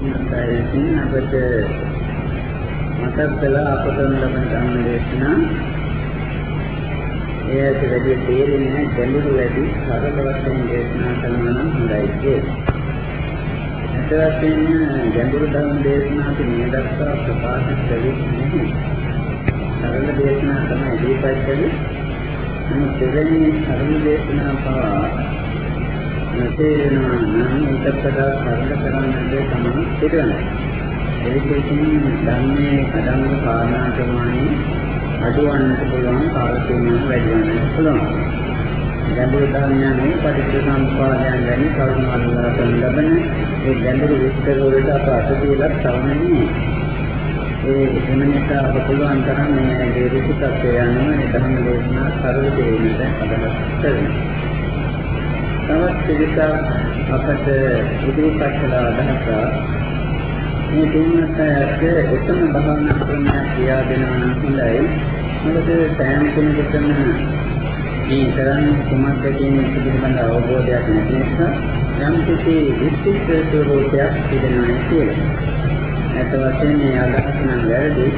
ඉතින් අපිට මතක් කළා අපතන ලබන ධර්ම දේශනා ඒකට වැඩි තේරෙන්නේ ගැඹුරු වැඩි සරල වශයෙන් දේශනා කරනවා නම් හොඳයි කියලා. අද වශයෙන් ගැඹුරු ධර්ම දේශනා මේ දක්වා ප්‍රකාශ කළේ නැහැ. සරල දේශනා තමයි දීපත් කළේ. නමුත් දෙවෙනි සරල දේශනා පවා තේරෙනවා නම් ඊට වඩා සරල කරන්නට තමයි පිළිගන්නේ. එවිටකින් ධර්මයේ අදංග කාරණා ප්‍රමාණය අඩුවන්නට පුළුවන් කාල සීමාව වැඩි වෙනට පුළුවන්. ගැඹුරු ධර්මයන්ගේ පටිච්චසමුප්පාදයන් ගැන කරුණාවන්ලා කරන ලබන ඒ ගැඹුරු විස්තර වලට අප අත කියලා තවන්නේ. ඒ එම නිසා අප පුළුවන් තරම් මේ දේශිතත්වය යනවා මේ ධර්ම දේශනා සරල දෙන්නට අදහස් කරනවා. තවත් පිළිසක් අපට ඉදිරිපත් කළ අදහසක් මේ තුන්වසට එකම භාවනා ක්‍රමයක් කියා දෙනවා නම් හොඳයි. මොකද සෑම කෙනෙකුටම මේ කරන්නේ කුමක්ද කියන පිළිබඳ අවබෝධයක් නැති නිසා යම් කිසි විශිෂ්ට ස්වરૂපයක් තිබෙනවා කියලා. ඒත් වශයෙන් මේ අදහස නම් වැරදි.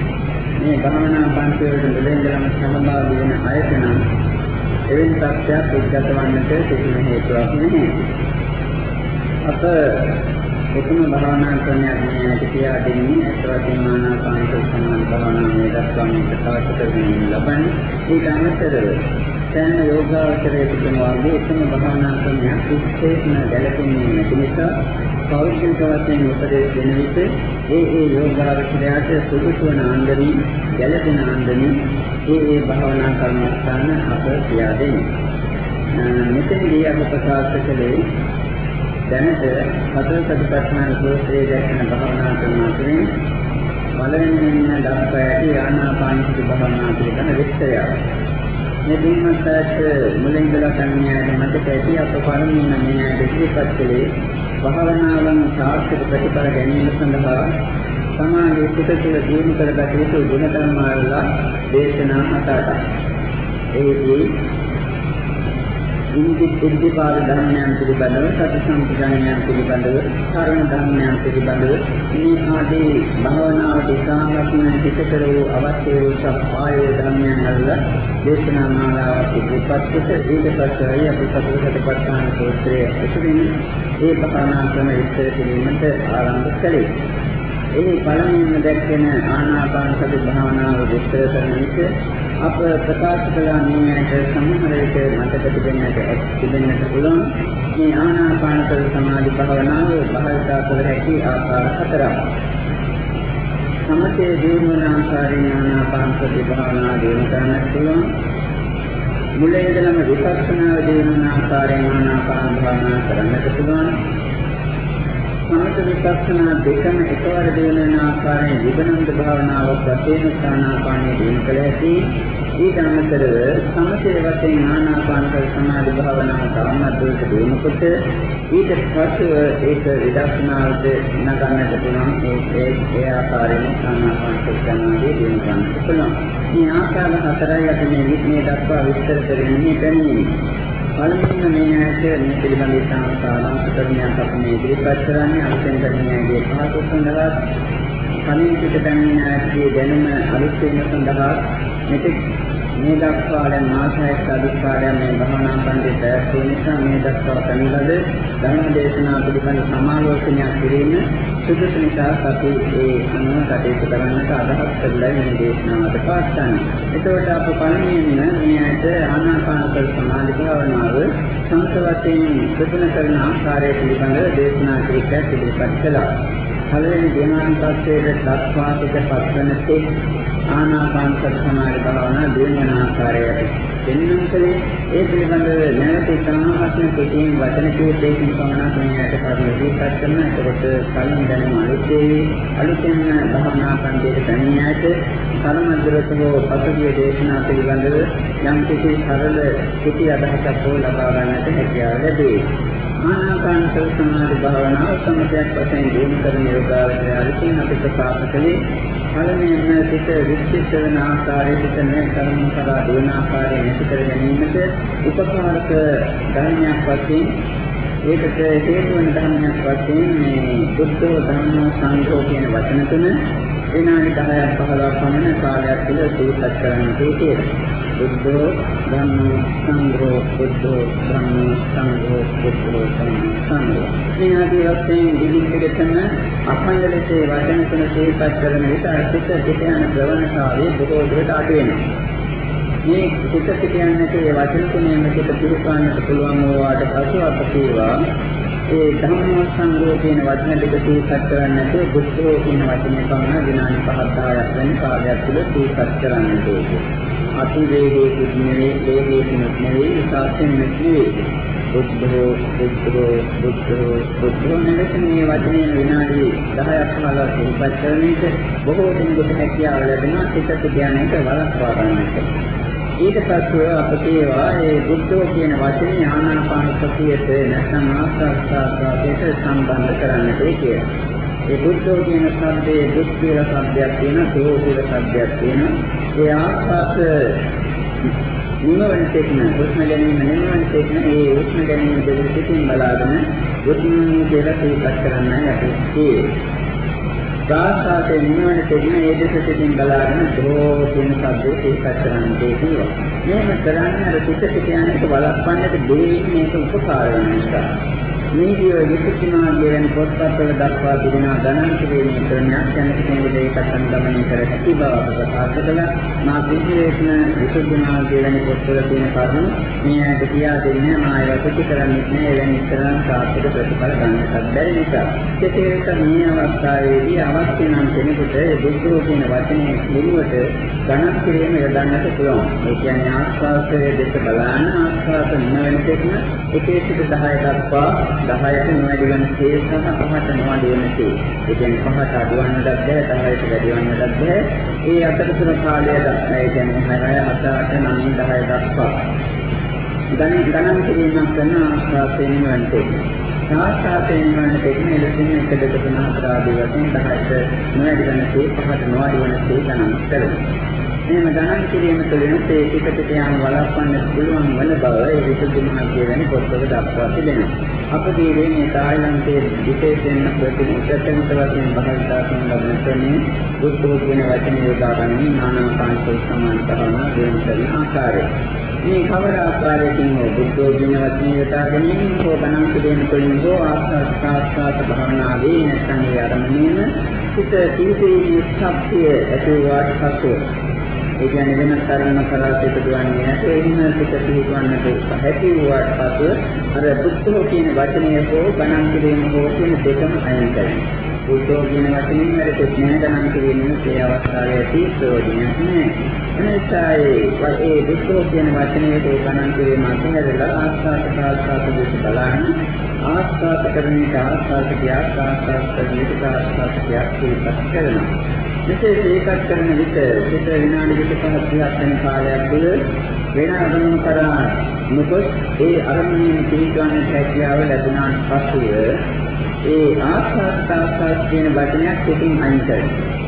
මේ භාවනා පන්තිවලට මුලින්දලම සහභාගී වෙන අයට නම් එවැනි තත්ත්වයක් උද්ගත වන්නට කිසිම හේතුවක් නැහැ. අප එකම භාවනා ක්‍රමයක් මේ ඇති කියා දෙන්නේ අත්වශයෙන්ම ආනාපාන සමාධි භාවනාවේ දක්වා මේ ප්‍රකාශ කරමින් ලබන්නේ. ඊට අමතරව සෑම යෝගාවචරයකටම වගේ එකම භාවනා ක්‍රමයක් විශේෂම ගැලපෙන්නේ නැති නිසා පෞද්ගලික වශයෙන් උපදෙස් දෙන විට ඒ ඒ යෝගාවචරයට සුදුසු වන ආන්දමි ගැලපෙන ආන්දමි ඒ ඒ භාවනා කර්මස්ථාන අප කියා දෙන්නේ. මෙතනදී අප ප්‍රකාශ කළේ දැනට හතර සතිපට්ඨාන සූත්‍රයේ දැක්වෙන භාවනා ක්‍රම අතරින් පළවෙනිම දක්වා ඇති ආනාපානසති භාවනා කියන විස්තරය. මේ දිනමත් මුලින් ඉඳලා කන්‍යායට මතක ඇති අප පළමුවෙන් මේ ඉදිරිපත් කළේ භාවනාවන් සාර්ථක ප්‍රතිඵල ගැනීම සඳහා සමාධි සිත තුළ දියුණු කරගත යුතු ගුණ ධර්ම වල දේශනා හතරක්. ඒදී ඉන්දි ඉන්දිපාද ධර්මයන් පිළිබඳව සති සම්පජානයන් පිළිබඳව කර්ම ධර්මයන් පිළිබඳව මේ ආදී භාවනාවට ඉතාමත්ම පිටකර වූ අවශ්‍ය වූ සප්පාය ධර්මයන් වල දේශනා මාලාවක් ඉදිරිපත් කොට ඊට පස්සේ අපි සතරපට්ඨාන සූත්‍රයේ ඇතුළින් ඒ භාවනා ක්‍රම විස්තර කිරීමට ආරම්භ කළේ. එහි පළමුවෙන්ම දැක්වෙන ආනාපාන සති භාවනාව විස්තර කරන විට අප ප්‍රකාශ කළා මේ ඇයට සමහර විට මතක තිබෙන්නට තිබෙන්නට පුළුවන් මේ ආනාපාන සති සමාධි භාවනාව භාවිතා කළ හැකි ආකාර හතරක්. සමතේ දිනුවන ආකාරයෙන් ආනාපාන සති භාවනාව දිනු කරන්නට පුළුවන්. මුලින් ඉඳලම විපස්සනා දිනුවන ආකාරයෙන් ආනාපාන භාවනාව කරන්නට පුළුවන්. සමත විපස්සනා දෙකම එකවර දෙවන ආකාරයෙන් විබනන්ද භාවනාවක් වශයෙන් ආනාපානයේ දින කළ ඇති ඊට අමතරව සමතේ වශයෙන් ආනාපාන සමාධි භාවනාව තාමත් දුරට දිනකොට ඊට පස්ව ඒක විදර්ශනාවට නගන්නට පුළුවන්. ඒ ඒ ආකාරයෙන් ආනාපාන සමාධිය දින ගන්නට පුළුවන්. මේ ආකාර හතරයි අපි මේ විස්මේ දක්වා විස්තර කරන්නේ පැමිණෙන්නේ පළමුවෙන්ම මේ ඇයට මේ පිළිබඳ ඉතාම සාධාරණ කරුණක් අපි මේ ඉදිරිපත් කරන්නේ අලුතෙන් කරන්නේගේ පහසු සඳහා කලින් පිට දැනෙන ඇත්තේ දැනුම අලුත් වීම සඳහා මෙතෙක් මේ දක්වා දැන් මාසයක් අධිකාරයන් මේ භවනා පන්ති පැවැත්වූ නිසා මේ දක්වා කරන ලද ධර්ම දේශනා පිළිබඳ සමාලෝචනයක් කිරීම සුදුසු නිසා අපි ඒ අනුව කටයුතු කරන්නට අදහස් කරලා මේ දේශනාවට පාස්තන්නේ. එතකොට අප පළමුවෙන්ම මේ ඇයට ආනාපාන සමාධි භාවනාව සංසවයෙන් ප්‍රගුණ කරන ආකාරය පිළිබඳව දේශනා කිරීමක් ඉදිරිපත් කළා. පළවෙනි ධ්‍යාන පස්සේ දක්වා පිටපත් වන තෙක් ආනාපාන සමාධි භාවනා දිනන ආකාරයට දෙන්නම් කලේ ඒ පිළිබඳව නැවත ඉතාමත්ම කෙටියෙන් වචන කීපයකින් පමණක් මේකට කරුණු දීපත් කරන. එතකොට කලින් දැනුම අලුත් වේවි. අලුතෙන් භාවනා පන්තියට පැමිණියාට කර්මද්දරතව පසුගිය දේශනා පිළිබඳව යම් කිසි සරල කෙටි අදහසක් හෝ ලබා ගන්නට හැකියාව ලැබේ. ආනාපාන සමාධි භාවනාව සමතයක් වශයෙන් දිනු කරන යෝගාවචරය අලුතින් අපි ප්‍රකාශ කළේ පළමුවෙන්ම සිත විශ්චිත වෙන ආකාරයේ සිත නැ කර්ම කරා දෙන ආකාරයේ නැති කර ගැනීමට උපකාරක ධර්මයක් වශයෙන් ඒකට හේතු වෙන ධර්මයක් වශයෙන් මේ බුද්ධ ධර්ම සංඝෝ කියන වචන තුන විනාඩි 10ක් 15ක් පමණ කාලයක් තුළ සූත්‍ර කරන්නට කියලා. බුද්ධෝ ධම්මෝ සංඝෝ බුද්ධෝ ධම්මෝ සංඝෝ බුද්ධෝ සංඝෝ මේ ආදී වශයෙන් දිවිකෙතන අඛණ්ඩ ලෙසේ වචන තුන සූත්‍ර කරන විට අර්ථිත පිට යන ප්‍රවණතාවය බොහෝ දුරට අඩු වෙනවා. මේ සිත පිට යන්නේ ඒ වචන තුනෙන් සිත පිළිපන්නට පුළුවන් වූාට පසු අප කීවා ඒ ධම්ම සංගෝ කියන වචන දෙක තීකත් කරන්නට බුද්ධෝ කියන වචනේ පමණ විනාඩි 5 10ක් වෙන කාලයක් තුළ තීකත් කරන්නට ඕනේ. අති වේගයේ කුද්නේ වේගයේ කුද්නේ විසාසෙන් නෙවෙයි. බුද්ධෝ බුද්ධෝ බුද්ධෝ බුද්ධෝ නෙවෙයි මේ වචනේ විනාඩි 10ක් 15ක් තීකත් කරන එක බොහෝ දෙනෙකුට හැකියාව ලැබෙනවා සිත පිට යන එක වළක්වා ගන්නට. ඊට පස්සේ අප කියවා ඒ බුද්ධෝ කියන වචනේ ආනාපාන සතියට නැත්නම් ආස්වාස්වාසයට සම්බන්ධ කරන්නට කියලා. ඒ බුද්ධෝ කියන શબ્දයේ දුක් කියලා શબ્දයක් තියෙනවා, දෝ කියලා શબ્දයක් තියෙනවා. ඒ ආස්වාස නිමවන තෙක්න, උෂ්ම ගැනීම නිමවන තෙක්න, ඒ උෂ්ම ගැනීම දෙවි සිතින් බලාගෙන උෂ්ම කියලා සිතක් කරන්න යටි. ආස්වාසේ නිවන තෙක්න ඒ දෙස සිතින් බලාගෙන දෝ කියන શબ્දේ සිතක් කරන්න දෙකියවා. මේක කරන්නේ අර සිත කියන්නේ බලපන්නට දෙවි මේක උපකාර වෙන නිසා. නීතිය විසුද්ධිමාර්ගය වැනි පොත්පත්වල දක්වා තිබෙනා ගණන් කිරීමේ ක්‍රමයක් යන කෙනෙකුට ඒකත් අනුගමනය කර හැකි බව අප ප්‍රකාශ කළා. මා විශේෂණ විසුද්ධිමාර්ගය වැනි පොත්වල තියෙන කරුණු මේ ඇයට කියා දෙන්නේ මා ඒවා පිටි කරන්නේ නැහැ. එවැනි ඉතරම් සාර්ථක ප්‍රතිඵල ගන්නට බැරි නිසා. කෙසේක මේ අවස්ථාවේදී අවශ්‍ය නම් කෙනෙකුට බුද්ධෝ කියන වචනේ නිරුවට ගණන් කිරීම යොදන්නට පුළුවන්. ඒ කියන්නේ ආස්වාදයේ දෙක බලන ආස්වාද නොවන දෙකම එකේ සිට 10 දක්වා 10ට නොවැඩි වෙන තේ සහ 5ට නොවැඩි වෙන තේ. ඒ කියන්නේ 5ට අඩු වන්නත් බැහැ 10ට වැඩි වන්නත් බැහැ. ඒ අතරතුර කාලය දක්වා ඒ කියන්නේ 6 7 8 9 10 දක්වා. ගණන් ගණන් කිරීමක් කරන ආස්වාදයෙන් වන්තේ. සාස්ත්‍රයෙන් වන්න දෙන්නේ එලෙසින් 1 2 3 4 ආදී වශයෙන් 10ට නොවැඩි වෙන තේ 5ට නොවැඩි වෙන තේ ගණන් කරනවා. එහෙම ගණන් කිරීම තුළින් ඒ ටික ටික යාම වළක්වන්න පුළුවන් වන බව ඒ විසුද්ධි මාර්ගය වැනි පොත්වල දක්වා තිබෙනවා. අපගේ මේ තායිලන්තයේ විශේෂයෙන් ප්‍රතිඋත්තරන්ත වශයෙන් බහල්තා කරන ලබන ක්‍රමයේ බුද්ධ කියන වචන යොදා ගන්න නානා කාන්තෝ සමාන කරන දෙන කරන ආකාරය. මේ කවර ආකාරයකින් හෝ බුද්ධ කියන වචන යොදා ගැනීම හෝ ගණන් කිරීම තුළින් හෝ ආස්වාද භාවනාවේ නැත්නම් ඒ අරමුණේම සිත තීතේ ශක්තිය ඇති වාට පසු ඒ කියන්නේ වෙන තරම කරාසයට දුවන්නේ නැහැ. ඒ හිම පිට පිළිගන්නට හැකි වූාට පසු අර බුද්ධෝ කියන වචනය හෝ ගණන් කිරීම හෝ කියන දෙකම අයින් කරනවා. බුද්ධෝ කියන වචنين වැඩට නැහැ ගණන් කිරීමේ ඒ අවස්ථාවේ ඇති ප්‍රයෝජනයක් නැහැ. එනිසායි ඒ බුද්ධෝ කියන වචනයට ගණන් කිරීම අතහැරලා ආස්වාද ප්‍රාස්වාද දෙක බලන්න ආස්වාද කරන්නේ ආස්වාද කිය ආස්වාද කරන්නේ ආස්වාද කිය කියලා කරනවා. මෙසේ ඒකත් කරන විට සිත විනාඩි 25ක් 30ක් වෙන කාලයක් තුළ වෙන අරමුණු කරා මොකද ඒ අරමුණේ පිළිගන්න හැකියාව ලැබුණාට පසුව ඒ ආස්වාද ආස්වාද කියන වචනයක් පිටින් අයින් කරනවා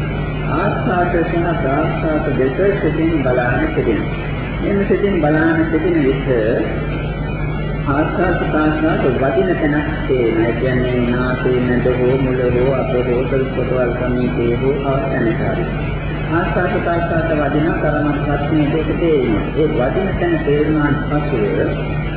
ආස්වාද සහ ප්‍රාස්වාද දෙක සිටින් බලන්න සිටිනවා එන්න සිටින් බලන්න සිටින විට ආස්වාද ප්‍රාස්වාද වදින තැනක් තේරෙනවා. ඒ කියන්නේ නාසයේ නැද හෝ මුල හෝ අත හෝ සල්පතවල් සමීපේ හෝ අවස්ථනකාරී. ආස්වාද ප්‍රාස්වාද වදින කරමක් ප්‍රශ්නේ දෙක තේරෙනවා. ඒ වදින තැන තේරුණාන් පස්සේ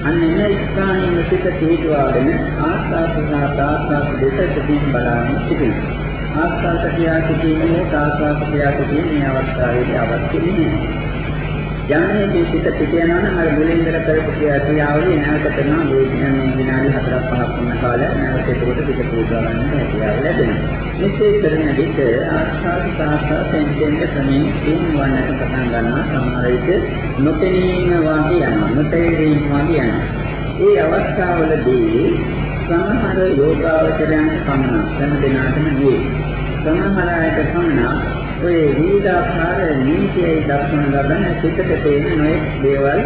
අන්න එන ස්ථානයේ සිට පිටවාගෙන ආස්වාද සහ ප්‍රාස්වාද දෙකකින් බලන්න සිටිනවා. ආස්වාද කියා සිටීමේ ආස්වාද කියා සිටීමේ අවස්ථාවේදී අවශ්‍ය නැහැ. යන්නේ පිට පිට යනවා නම් අර මුලින් ඉඳලා කරපු ක්‍රියාවලිය නැවත කරනවා මේ කියන්නේ විනාඩි 4ක් 5ක් වුණ කාලයක් නැවත ඒකට පිට පූජා ගන්න හැකියාව ලැබෙනවා. මෙසේ කරන විට ආස්වාද සාස්ත්‍රයෙන් දෙන්න ක්‍රමයෙන් තුන් වන්නට පටන් ගන්නවා සමහර විට නොපෙනීම වාගේ යනවා නොතේරීම වාගේ යනවා. ඒ අවස්ථාවවලදී සමහර යෝගාවචරයන් පමණ දැන දෙනාටම නෙවෙයි. සමහර අයට පමණ ඔය විවිධාකාර නීතියයි දක්වන ලබන සිතට තේන නොයෙක් දේවල්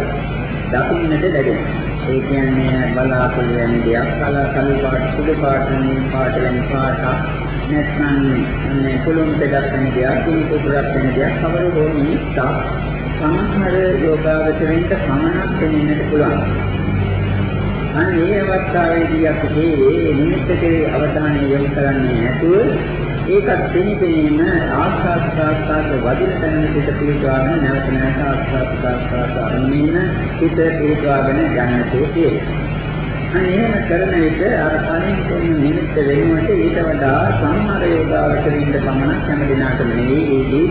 දකින්නට ලැබෙනවා. ඒ කියන්නේ බලාපොරොත්තු වෙන දෙයක්, කල කළු පාට, සුදු පාට, නිල් පාට වෙන පාට, නැත්නම් මේ කුළුම් දෙයක් වෙන දෙයක්, කුණු කුඩරක් වෙන දෙයක්, කවර හෝ නිස්සක් සමහර යෝගාවචරෙන්ට සමනක් වෙන්නට පුළුවන්. අන්න ඒ අවස්ථාවේදී අපි මේ නිමිත්තකේ අවධානය යොමු කරන්නේ නැතුව ඒකත් දෙනිපෙනීම ආස්වාද ප්‍රාස්වාද වදින තැන සිට පිළිගාගෙන නැවත නැවත ආස්වාද ප්‍රාස්වාද අරමින්න හිත පිළිගාගෙන යන්නට තියෙනවා. අනේ එහෙම කරන විට අර කලින් කියන නිමිත්ත වෙනුවට ඊට වඩා සම්මාර යෝගාවචරින්ද පමණක් හැම දිනකටම නෙවෙයි ඒදී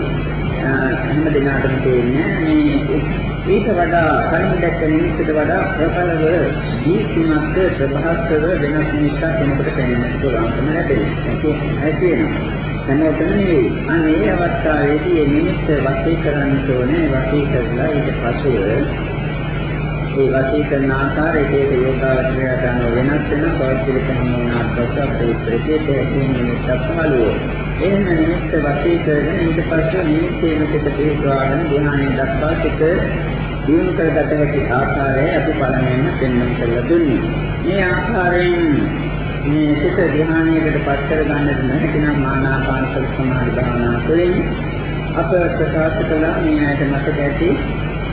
හැම දිනකටම තියෙන්නේ මේ ඊට වඩා කලින් දැක්ක නිමිත්තට වඩා ප්‍රබලව දීප්තිමත් ප්‍රභාස්වර වෙනස් නිමිත්තක් කෙනෙකුට පෙනෙන්න පුළුවන්කම ලැබෙනවා. ඒක ඇතිවෙනවා. හැමෝටම නෙවෙයි. අනේ අවස්ථාවේදී මේ නිමිත්ත වශී කරන්න ඕනේ වශී කරලා ඊට පස්සේ ඒ වශී කරන ආකාරයට ඒක යෝගාවචරය ගන්න වෙනස් වෙන පෞද්ගලික නමූනාත් අපේ ප්‍රතිපේ නිමිත්තක් පහළුව. එහෙම නිමිත්ත වශී කරගෙන ඊට පස්සේ නිමිත්තේ මෙතට පිටවාගෙන ධ්‍යානය දක්වා සිට දිනු කරගත හැකි ආකාරය අපි පළමුවෙන් පෙන්වන්න කරලා දුන්නේ. මේ ආකාරයෙන් මේ සිත ධ්‍යානයකට පත් කර ගන්නට නැති නම් ආනාපාන සමාධි භාවනා තුළින් අප ප්‍රකාශ කළා මේ ඇයට මතක ඇති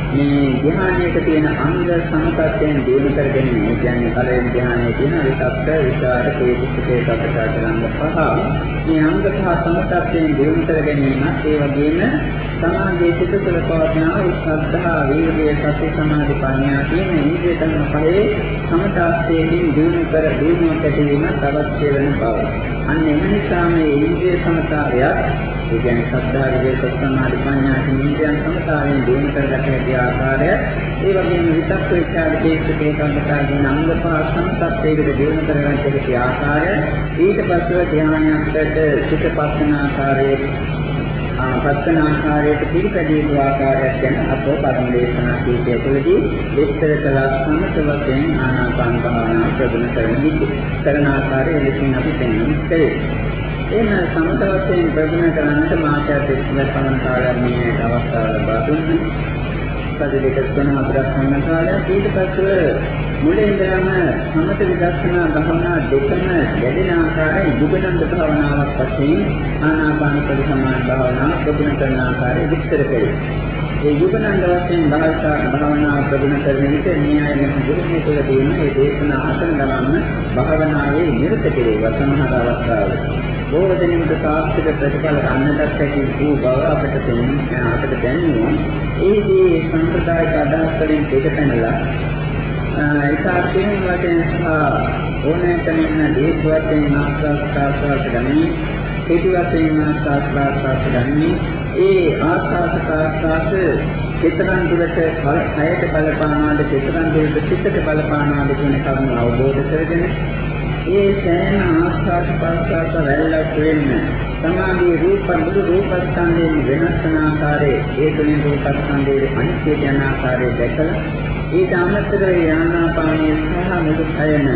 මේ ධ්‍යානයක තියෙන අංග සමතත්යෙන් දිනු කර ගැනීම. ඒ කියන්නේ පළවෙනි ධ්‍යානයේ තියෙන විතක්ක, විචාර, කේතිකේ සතරාචරංග පහ. මේ අංග සහ සමතත්යෙන් දිනු කර ගැනීම ඒ වගේම සමාධියේ සිට තුළ පවතිනා උත්සද්ධා, වීර්යය, සති, සමාධි, ප්‍රඥා කියන ඉන්ද්‍රිය ධර්ම පහේ සමතත්යෙන් දිනු කර දිනු කැටීම තවත් වෙන බව. අන්න එම නිසා මේ ඉන්ද්‍රිය සමතාවයත් ඒ කියන්නේ සද්ධා විවේක සමාධි ප්‍රඥා කියන ඉන්ද්‍රියන් සමතාවයෙන් දිනු කරගත හැකි ආකාරය. ඒ වගේම විතක් විචාර දේශකේ සම්පතා කියන අංග පහ සම්පත්තේකට දිනු කරගත හැකි ආකාරය. ඊට පස්ව ධ්‍යානයකට සිතපස්සන ආකාරයේ පස්සන ආකාරයට පිළිපැදිය යුතු ආකාරයක් ගැන අප පරම දේශනා කීපය තුළදී විස්තර කළා. සමත වශයෙන් ආනාපාන භාවනාව ප්‍රගුණ කරන විදිහ කරන ආකාරය ලෙසින් අපි දැනගන්න කලේ. එන සමත වශයෙන් ප්‍රගුණ කරන්නට මාතෘකාවක් එක්ක සමන කාලයක් මේ අවස්ථාව ලබා දුන්නේ. පද දෙක තුන හතරක් වන කාලයක් ඊට පස්ව මුලින් ඉඳලාම සමත විදර්ශනා භාවනා දෙකම වැඩෙන ආකාරයෙන් යුගනන්ද භාවනාවක් වශයෙන් ආනාපාන සති සමාධි භාවනාව ප්‍රගුණ කරන ආකාරය විස්තර කළේ. ඒ යුගනන්ද වශයෙන් භාවිතා භාවනාව ප්‍රගුණ කරන විට මේ අයම ගුරුතුමෝ තුළ තියෙන ඒ දේශනා අසන ගමන් භාවනාවේ නිරත කෙරේවා සමහර අවස්ථාවල. බොහෝ දෙනෙකුට සාර්ථක ප්‍රතිඵල ගන්නටත් හැකි වූ බව අපට තේරෙන අපට දැනෙනවා. ඒදී සම්ප්‍රදායික අදහස් වලින් දෙකතැනලා ඒකාර්ථයෙන් වශයෙන් සහ ඕනෑකමින් දේශ වශයෙන් ආස්වාස්වාස්වාස ගන්නේ හේතු වශයෙන් ආස්වාස්වාස්වාස ගන්නේ ඒ ආස්වාස්වාස්වාස චිතරන් දුරට කයට බලපානවාද චිතරන් දුරට සිතට බලපානවාද කියන කරුණ අවබෝධ කරගෙන ඒ සෑම ආස්වාද ප්‍රසආස වැළලක් වෙන්න සමාධියේ රූප මුළු රූපස්කන්ධයෙන් වෙනස් වන ආකාරයේ ඒ තුලින් රූපස්කන්ධයේ අනිත්‍ය යන ආකාරය දැකලා ඊට අමතරව යානාපානයේ සහ මුළු කයන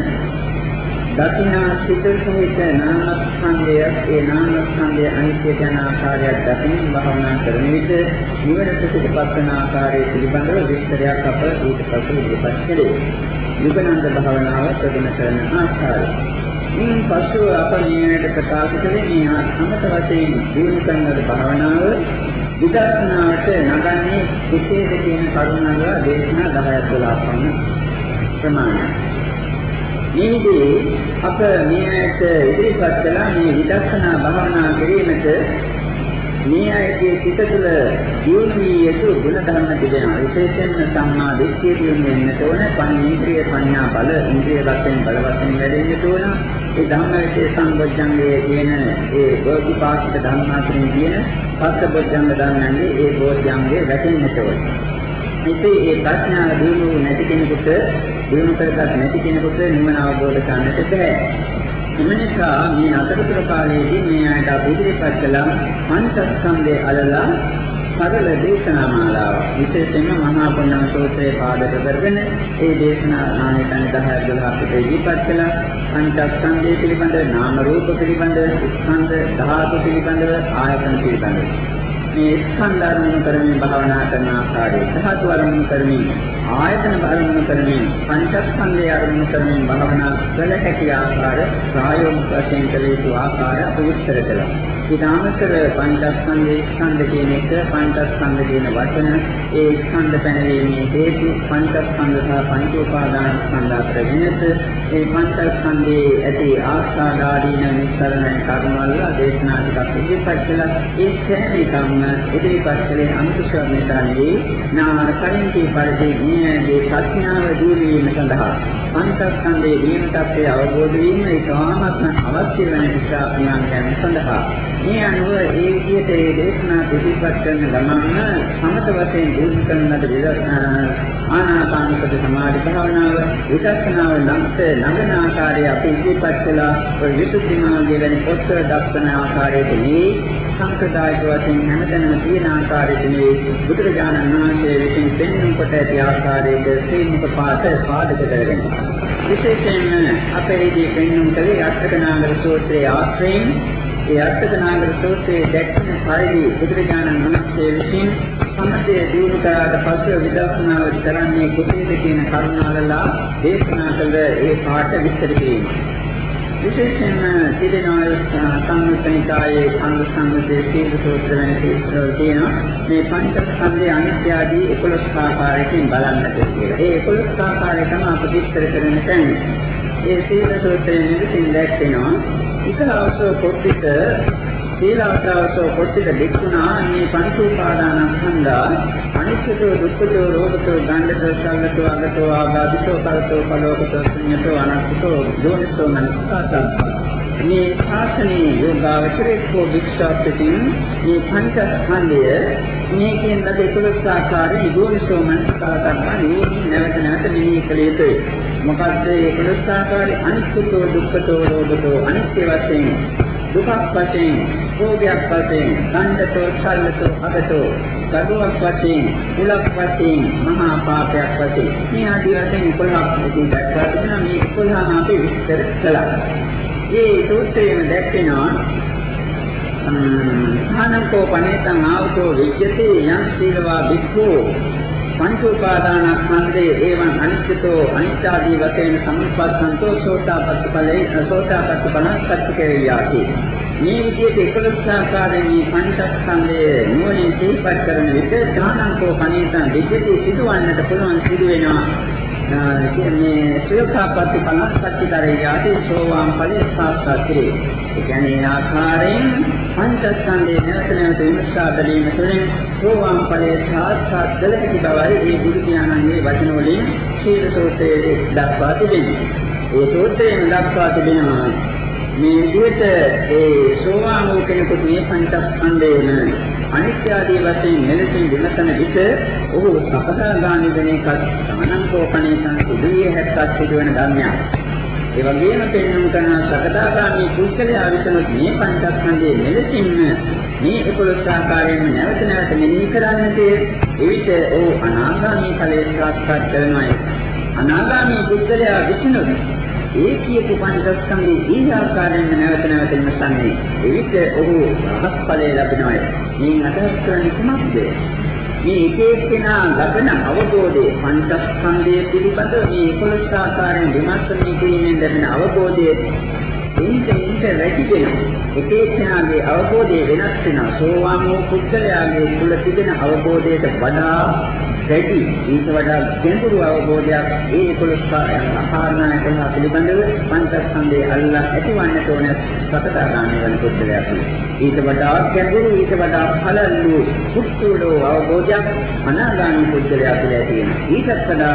දකිනා සිත සහිත නාමස්කන්ධය ඒ නාමස්කන්ධය අනිත්‍ය යන ආකාරයක් දකින භාවනා කරන විට නිවනට පිටපත් වන ආකාරය පිළිබඳව විස්තරයක් අප ඊට පසු ඉදිරිපත් කළේ. යුගනන්ද භාවනාව ප්‍රගුණ කරන ආකාරය. ඉන් පසු අප නියමයට ප්‍රකාශ කළේ මේ සමත වශයෙන් දිනු කරන භාවනාව විදර්ශනාවට නගන්නේ කෙසේද කියන කරුණවල දේශනා 10ක් 12ක් පමණ ප්‍රමාණයි. මේදී අප නියමයට ඉදිරිපත් කළා මේ විදර්ශනා භාවනා කිරීමට මේ අයගේ සිත තුළ දියුණු වී යුතු ගුණ ධර්ම තිබෙනවා. විශේෂයෙන්ම සම්මා දිට්ඨිය දියුණු වෙන්නට ඕන, පඤ්චේන්ද්‍රිය පඤ්ඤා බල, ඉන්ද්‍රිය වශයෙන් බල වශයෙන් වැඩෙන්නට ඕන. ඒ ධම්ම විශේෂ සංබොජ්ජංගයේ කියන ඒ බෝධිපාක්ෂික ධර්ම අතරින් කියන පස්සබොජ්ජංග ධර්මයන්ගේ ඒ බෝධ්‍යංගයේ වැටෙන්නට ඕන. ඉතින් ඒ ප්‍රඥාව දියුණු නැති කෙනෙකුට දියුණු කරගත් නැති කෙනෙකුට නිවන අවබෝධ කරන්නට බැහැ. එමනිසා මේ අතරතුර කාලයේදී මේ ආයත අපි ඉදිරිපත් කළ. පංචස්කන්ධයේ අලලා සරල දේශනා මාලාව විශේෂයෙන්ම මහා පුණ්‍ය සූත්‍රයේ පාදක කරගෙන ඒ දේශනා ආයතන 10 12 ඉදිරිපත් කළ. පංචස්කන්ධය පිළිබඳ නාම රූප පිළිබඳ ස්කන්ධ ධාතු පිළිබඳව ආයතන පිළිබඳව. මේ ස්කන්ධ අරමුණු කරමින් භාවනා කරන ආකාරය ධාතු අරමුණු කරමින් ආයතන අරමුණු කරමින් පංචස්කන්ධය අරමුණු කරමින් භාවනා කළ හැකි ආකාර ප්‍රායෝගික වශයෙන් කළ යුතු ආකාර අපි විස්තර කළා. ඊටාමතර පංචස්කන්ධයේ ස්කන්ධ කියන එක පංචස්කන්ධ කියන වචන ඒ ස්කන්ධ පැනවීමේ හේතු පංචස්කන්ධ සහ පංච උපාදාන ස්කන්ධ අතර වෙනස. ඒ පංචස්කන්ධයේ ඇති ආස්වාදාදීන නිස්සරණ කර්මවල දේශනා ටිකක් ඉදිරිපත් කළා. ඒ සෑම එකම ඉදිරිපත් කළේ අනුසාර නිසා නෙවෙයි නා කලින් කී පරිදි නියගේ ප්‍රඥාව දියුණුවීම සඳහා. පංචස්කන්ධයේ දියුණු තත්ත්වය අවබෝධ වීම ඉතාමත්ම අවශ්‍ය වන නිසා ඥානයන් සඳහා. මේ අනුව ඒ විදිහට ඒ දේශනා පිළිපත් කරන ගමන්ම සමත වශයෙන් දියුණු කරන ලද ආනාපානසති සමාධි භාවනාව විදර්ශනාව ලංස ළඟන ආකාරය අපි ඉදිරිපත් කළා. ඔය විසුද්ධි මාර්ගයේ වැනි පොත්වල දක්වන ආකාරයට නෙවෙයි සංකදායක වශයෙන් හැමතැනම තියෙන ආකාරයට නෙවෙයි බුදුරජාණන් වහන්සේ විසින් පෙන්වන කොට ඇති ආකාරයට ශ්‍රීමුක පාඨ පාදක කරගෙන. විශේෂයෙන්ම අපේදී පෙන්වන කලේ අටකනාගර සූත්‍රයේ ආශ්‍රයෙන් ඒ අටකනාගර සූත්‍රයේ දැක්වෙන පරිදි බුදුරජාණන් වහන්සේ විසින් සමතේ දිනු කරාට පස්සේ විදර්ශනාව කරන්නේ කුසීද කියන කරුණාවලලා දේශනා කළ ඒ පාඩ විස්තර කිරීම. විශේෂයෙන්ම තිරෙනවා සංයුත්තනිකායේ අංග සංගතයේ සීල සූත්‍ර වෙන තියෙනවා මේ පංචස්කන්ධයේ අනිත්‍ය ආදී 11 ආකාරයකින් බලන්නට කියලා. ඒ 11 ආකාරය තමයි අප විස්තර කරන්න කැමති. ඒ සීල සූත්‍රයේ නිවිසින් දැක්වෙනවා ඉතලවසෝ පොත්තික සීලාවතාවසෝ පොත්තික දෙක්ුණා. මේ පංච උපාදානස්කන්ධා අනිත්‍යතෝ දුක්ඛතෝ රෝගතෝ ගණ්ඩතෝ සල්ලතෝ අගතෝ ආගාදිතෝ කලතෝ පලෝකතෝ ශුන්‍යතෝ අනත්තෝ යෝනිසෝ මනසකාතං මේ ශාසනයේ යෝගාවචරේකෝ වික්ෂාප්තින් මේ පංචස්කන්ධය මේකෙන් ලද ඒකලස් ආකාරයේ යෝනිසෝ මනසකාතං යෝනි නැවත නැවත මෙහි කළ යුතුයි. මොකද්ද ඒකලස් ආකාරයේ අනිත්‍යතෝ දුක්ඛතෝ රෝගතෝ අනිත්‍ය වශයෙන් දුකක් වශයෙන්, භෝගයක් වශයෙන්, ඡන්දතෝ, ඡල්ලතෝ, අගතෝ, සතුවක් වශයෙන්, කුලක් වශයෙන්, මහා පාපයක් වශයෙන්. මේ ආදී වශයෙන් 11ක් ඉතින් දැක්වා තිබෙනවා. මේ 11ම අපි විස්තර කළා. මේ සූත්‍රයෙන් දැක්වෙනවා අනංකෝ පනේතං ආවතෝ විජ්ජති යං සීලවා භික්ඛු පංච උපාදානස්කන්ධේ එවං අනිත්‍යතෝ අනිත්‍යාදී වශයෙන් සම්පස්සන්තෝ සෝතාපට්ඨ ඵලේ සෝතාපට්ඨ බණස්පත්තිකේයාති මේ විදිහට 11 ආකාරයෙන් මේ පංචස්කන්ධයේ නුවණින් සිහිපත් කරන විට ඥානංකෝ පනේතං විද්‍යති සිදුවන්නට පුළුවන් සිදු වෙනවා මේ සෝතාපට්ඨ බණස්පත්තිකේයාති සෝවාන් ඵලයේ සාක්ෂාත් වේ ඒ කියන්නේ ආකාරයෙන් පංචස්කන්ධයේ නැවත නැවත විමසා බැලීම තුළින් සෝවාන් ඵලයේ සාක්ෂාත් කළ හැකි බවයි මේ බුදු පියාණන්ගේ වචන වලින් ශීල සූත්‍රයේ දක්වා තිබෙන්නේ. ඒ සූත්‍රයෙන් දක්වා තිබෙනවා මේ විදිහට ඒ සෝවාන් වූ කෙනෙකුට මේ පංචස්කන්ධයේම අනිත්‍ය ආදී වශයෙන් මෙලෙසින් විමසන විට ඔහු සකසාගාමී වෙන එකත් සමනංකෝපණේ සංසිද්ධිය හැත්තක් සිදුවන ධර්මයක්. ඒ වගේම පෙන්වන කරන සකදාගාමී කුසලයේ ආවිසනොත් මේ පංචස්කන්ධයේ මෙලෙසින්ම මේ 11 ආකාරයෙන්ම නැවත නැවත මෙනෙහි කරන්නට එවිට ਉਹ අනාගාමී ඵලයේ සාක්ෂාත් කරනවා. අනාගාමී කුසලයේ විසනොත් ඒ කියපු පංචස්කන්ධයේ ඊ ආකාරයෙන්ම නැවත නැවත විමසන්නේ එවිට ඔහු රහත් ඵලය ලැබෙනවා. මේ අදහස් කරන්නේ කුමක්ද? මේ එක එක්කෙනා ලබන අවබෝධයේ පංචස්කන්ධය පිළිබඳ මේ 11 ආකාරයෙන් විමර්ශනය කිරීමෙන් ලැබෙන අවබෝධයේ ඉන්ට ඉන්ට වැඩි වෙනවා. එක එක්කෙනාගේ අවබෝධය වෙනස් වෙනවා. සෝවාන් වූ පුද්ගලයාගේ තුල තිබෙන අවබෝධයට වඩා වැඩි ඊට වඩා ගැඹුරු අවබෝධයක් ඒ 11 ආකාරණ කරන පිළිබඳව පංචස්කන්ධයේ අල්ලා ඇතිවන්නට ඕන සතදාගාමී වෙන පුද්ගලයා තුළ. ඊට වඩා ගැඹුරු ඊට වඩා පළල්ලු කුට්ටුලෝ අවබෝධයක් අනාගාමී පුද්ගලයා තුළ ඇති වෙනවා. ඊටත් වඩා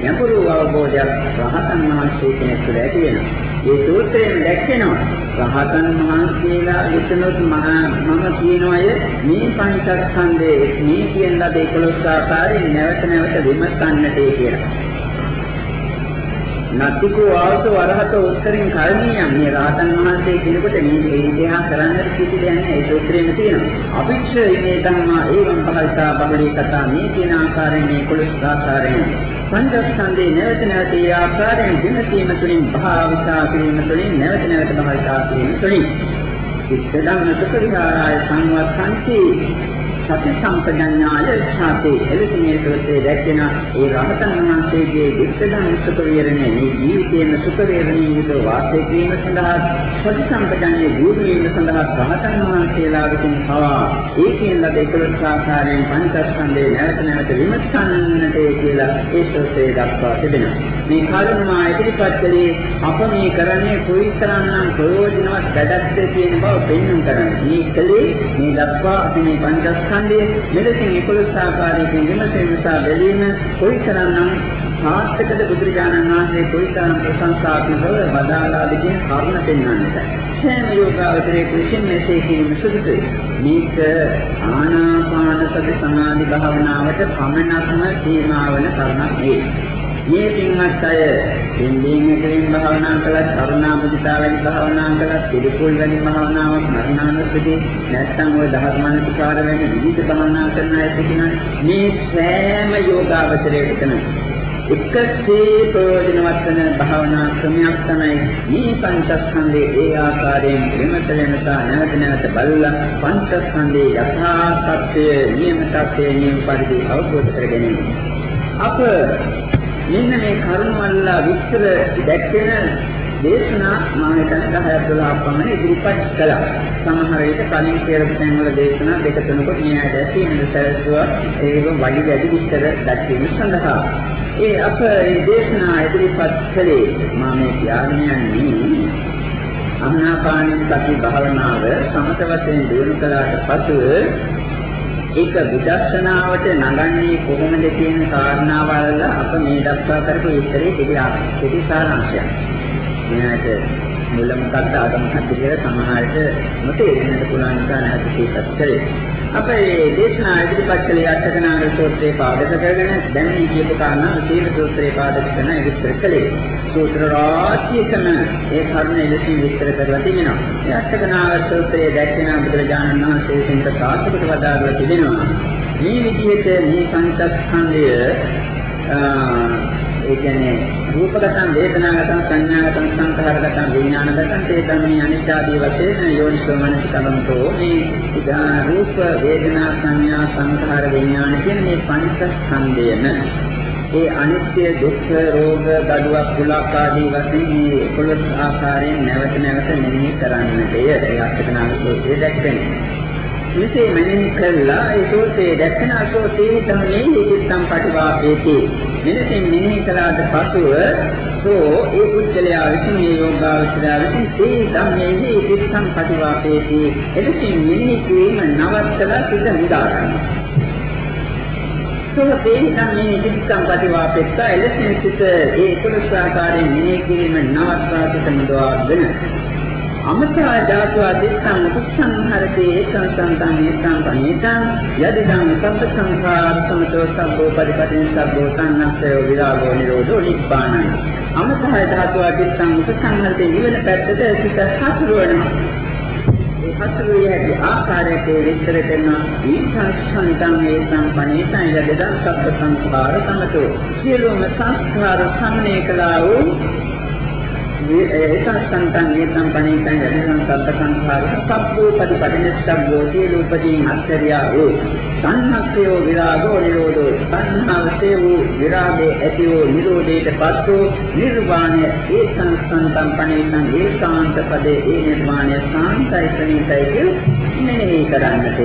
ගැඹුරු අවබෝධයක් රහතන් වහන්සේ කෙනෙක් තුළ ඇති වෙනවා. ඒ සූත්‍රයෙන් දැක්වෙනවා රහතන් වහන්සේලා විතනොත් මම කියනවාය මේ පංචස්කන්ධයේ මේ කියන ලද 11 ආකාරයෙන් නැවත නැවත විමසන්නට කියලා. නත්තිකෝ ආවසෝ අරහත උත්තරින් කරණීයම්. මේ රහතන් වහන්සේ කෙනෙකුට මේ ඉතිහා කරන්නට කිසි දෙයක් නැහැ. ඒ සූත්‍රයේම තියෙනවා. අභික්ෂ ඉමේ ධම්මා ඒවං පහල්තා බබලී කතා. මේ කියන ආකාරයෙන් මේ 11 ආකාරයෙන් පංචස්කන්ධේ නැවත නැවත ඒ ආකාරයෙන් විමසීම තුළින් භාවිතා කිරීම තුළින් නැවත නැවත භාවිතා කිරීම තුළින්. ඉස්සදම් සුඛ විහාරය සංවත්තන්ති සති සම්පජඤ්ඤාය ඡාති එලෙසින් මේ සූත්‍රයේ දැක්වෙන ඒ රහතන් වහන්සේගේ විස්සදන් සුඛ විහරණය මේ ජීවිතයේම සුඛ විහරණය යුතු වාසය කිරීම සඳහා සති සම්පජඤ්ඤේ දියුණු වීම සඳහා රහතන් වහන්සේලා විසින් පවා ඒකෙන් ලද එකලස් ආකාරයෙන් පංචස්කන්ධේ නැවත නැවත විමසන්නට කියලා ඒ සූත්‍රයේ දක්වා තිබෙනවා. මේ කරුණා ඉදිරිපත් කළේ අප මේ කරන්නේ කොයිතරම්නම් ප්‍රයෝජනවත් වැඩක්ද කියන බව පෙන්වන්න කරන්නේ මේ කලේ මේ දක්වා අපි මේ පංචස්කන්ධයේ මෙලෙසින් 11 ආකාරයකින් විමසීම නිසා බැලීම කොයිතරම්නම් සාර්ථකද බුදුරජාණන් වහන්සේ කොයිතරම් ප්‍රශංසාත්මකව වදාළාද කියන කරුණ පෙන්වන්නට. සෑම යෝගාවචරයේ කුසින් මෙසේ කිරීම සුදුසුයි. මේක ආනාපාන සති සමාධි භාවනාවට පමණක්ම සීමා වන කරුණක් නෙවෙයි. මේ පින්වත් අය දෙන්දීන් එකලින් භාවනා කළත් කරුණා මුදිතා වැඩි භාවනා කළත් පිළිකුල් වැඩි භාවනාවක් මරණානුස්සති නැත්නම් ওই දහස් මනසිකාර වැඩි විවිධ භාවනා කරන අය සිටින මේ සෑම යෝගාවචරයකටම එකසේ ප්‍රයෝජනවත් වන භාවනා ක්‍රමයක් තමයි මේ පංචස්කන්ධයේ ඒ ආකාරයෙන් විමත වෙනසා නැවත නැවත බලලා පංචස්කන්ධයේ යථා තත්ත්වය නියම තත්ත්වය නියම පරිදි අවබෝධ කර ගැනීම. අප මෙන්න මේ කරුණවල විස්තර දැක්වෙන දේශනා මම හිතන්නේ 10ක් 12ක් පමණ ඉදිරිපත් කළා. සමහර විට කලින් කියලා තැන්වල දේශනා දෙක තුනකට මේ ඇයි දැසී වෙන සැලසුවා ඒක වඩි වැඩි විස්තර දැක්වීම සඳහා. ඒ අප මේ දේශනා ඉදිරිපත් කළේ මම මේ කියන්නේ අනාපාන සති භාවනාව සමත වශයෙන් දිනු කළාට පසු ඒක විදර්ශනාවට නගන්නේ කොහොමද කියන කාරණාවල අප මේ දක්වා කරපු විස්තරේ පිටි සාරාංශයක්. මෙයාට මුල මොකක්ද ආගම මොකක්ද කියලා සමහරට නොතේරෙන්නට පුළුවන් නිසා නැති කීපත් කළේ. අප මේ දේශනා ඉදිරිපත් කළේ අටකනාග සූත්‍රයේ පාදක කරගෙන දැන් මේ කියපු කාරණා සීල සූත්‍රයේ පාදක කරන විස්තර කළේ. සූත්‍ර රාශියකම ඒ කරුණ එලෙසින් විස්තර කරලා තිබෙනවා. මේ අටකනාග සූත්‍රයේ දැක්වෙන බුදුරජාණන් වහන්සේ විසින් ප්‍රකාශකට වදාළා තිබෙනවා. මේ විදිහට මේ පංචස්කන්ධය ඒ කියන්නේ රූපගතං වේදනාගතං සංඥාගතං සංඛාරගතං විඥානගතං තේතං මේ අනිත්‍යාදී වශයෙන් යෝනිසෝ මනසිකලම්තෝ මේ රූප වේදනා සංඥා සංඛාර විඥාන කියන මේ පංචස්කන්ධයම. ඒ අනිත්‍ය දුක්ඛ රෝග ගඩුවක් කුලක් ආදී වශයෙන් මේ 11 ආකාරයෙන් නැවත නැවත මෙනෙහි කරන්නටය ඒ අත්දැකීම් දැක්වෙන්නේ. මෙසේ මෙනෙහි කළා. ඒ සෝතේ දැක්කන අසෝතේ ධම්මේ හිතම් පටිවාපේති. මෙලෙසින් මෙනෙහි කළාට පසුව සෝ ඒ පුද්ගලයා විසින් මේ යෝගාවචරය විසින් ඒ ධම්මේ හිතම් පටිවාපේති. එලෙසින් මෙනෙහි කිරීම නවත්තලා සිත මුදා ගන්නවා සෝතේ ධම්මේ හිතම් පටිවාපෙත්ත. එලෙසින් සිත ඒ කුලස් ආකාරයෙන් මෙනෙහි කිරීම නවත්වා සිත මුදවාගෙන අමතා ධාතුවා දිස්සං උපසංහරතේ ඒකං සම්තං ඒකං පනේතං යදිදං සබ්බ සංඛාර සමතෝ සබ්බෝ පරිපටින් සබ්බෝ සංනස්සය විරාගෝ නිරෝධෝ නිබ්බානං අමතා ධාතුවා දිස්සං උපසංහරතේ නිවන පැත්තට සිත හසුරුවනවා ඒ හසුරුවිය හැකි ආකාරයට විස්තර කරනවා ඊසංසන්තං ඒකං පනේතං යදිදං සබ්බ සංඛාර සමතෝ සියලුම සංස්කාර සමනය කළා වූ ඒකස්සන්තං ඒතං පණිතං යදිනම් සබ්බ සංඛාර සබ්බෝ පටිපටිනිස්සබ්බෝ සියලුපදීන් අත්හැරියා වූ සංහස්සයෝ විරාගෝ නිරෝධෝ. සංහවසේ වූ විරාගේ ඇති වූ නිරෝධයට පත් වූ නිර්වාණය ඒකස්සන්තං පණිතං ඒකාන්ත පදේ ඒ නිර්වාණය සාන්තයි ප්‍රණීතයි කිය මෙනෙහි කරන්නට.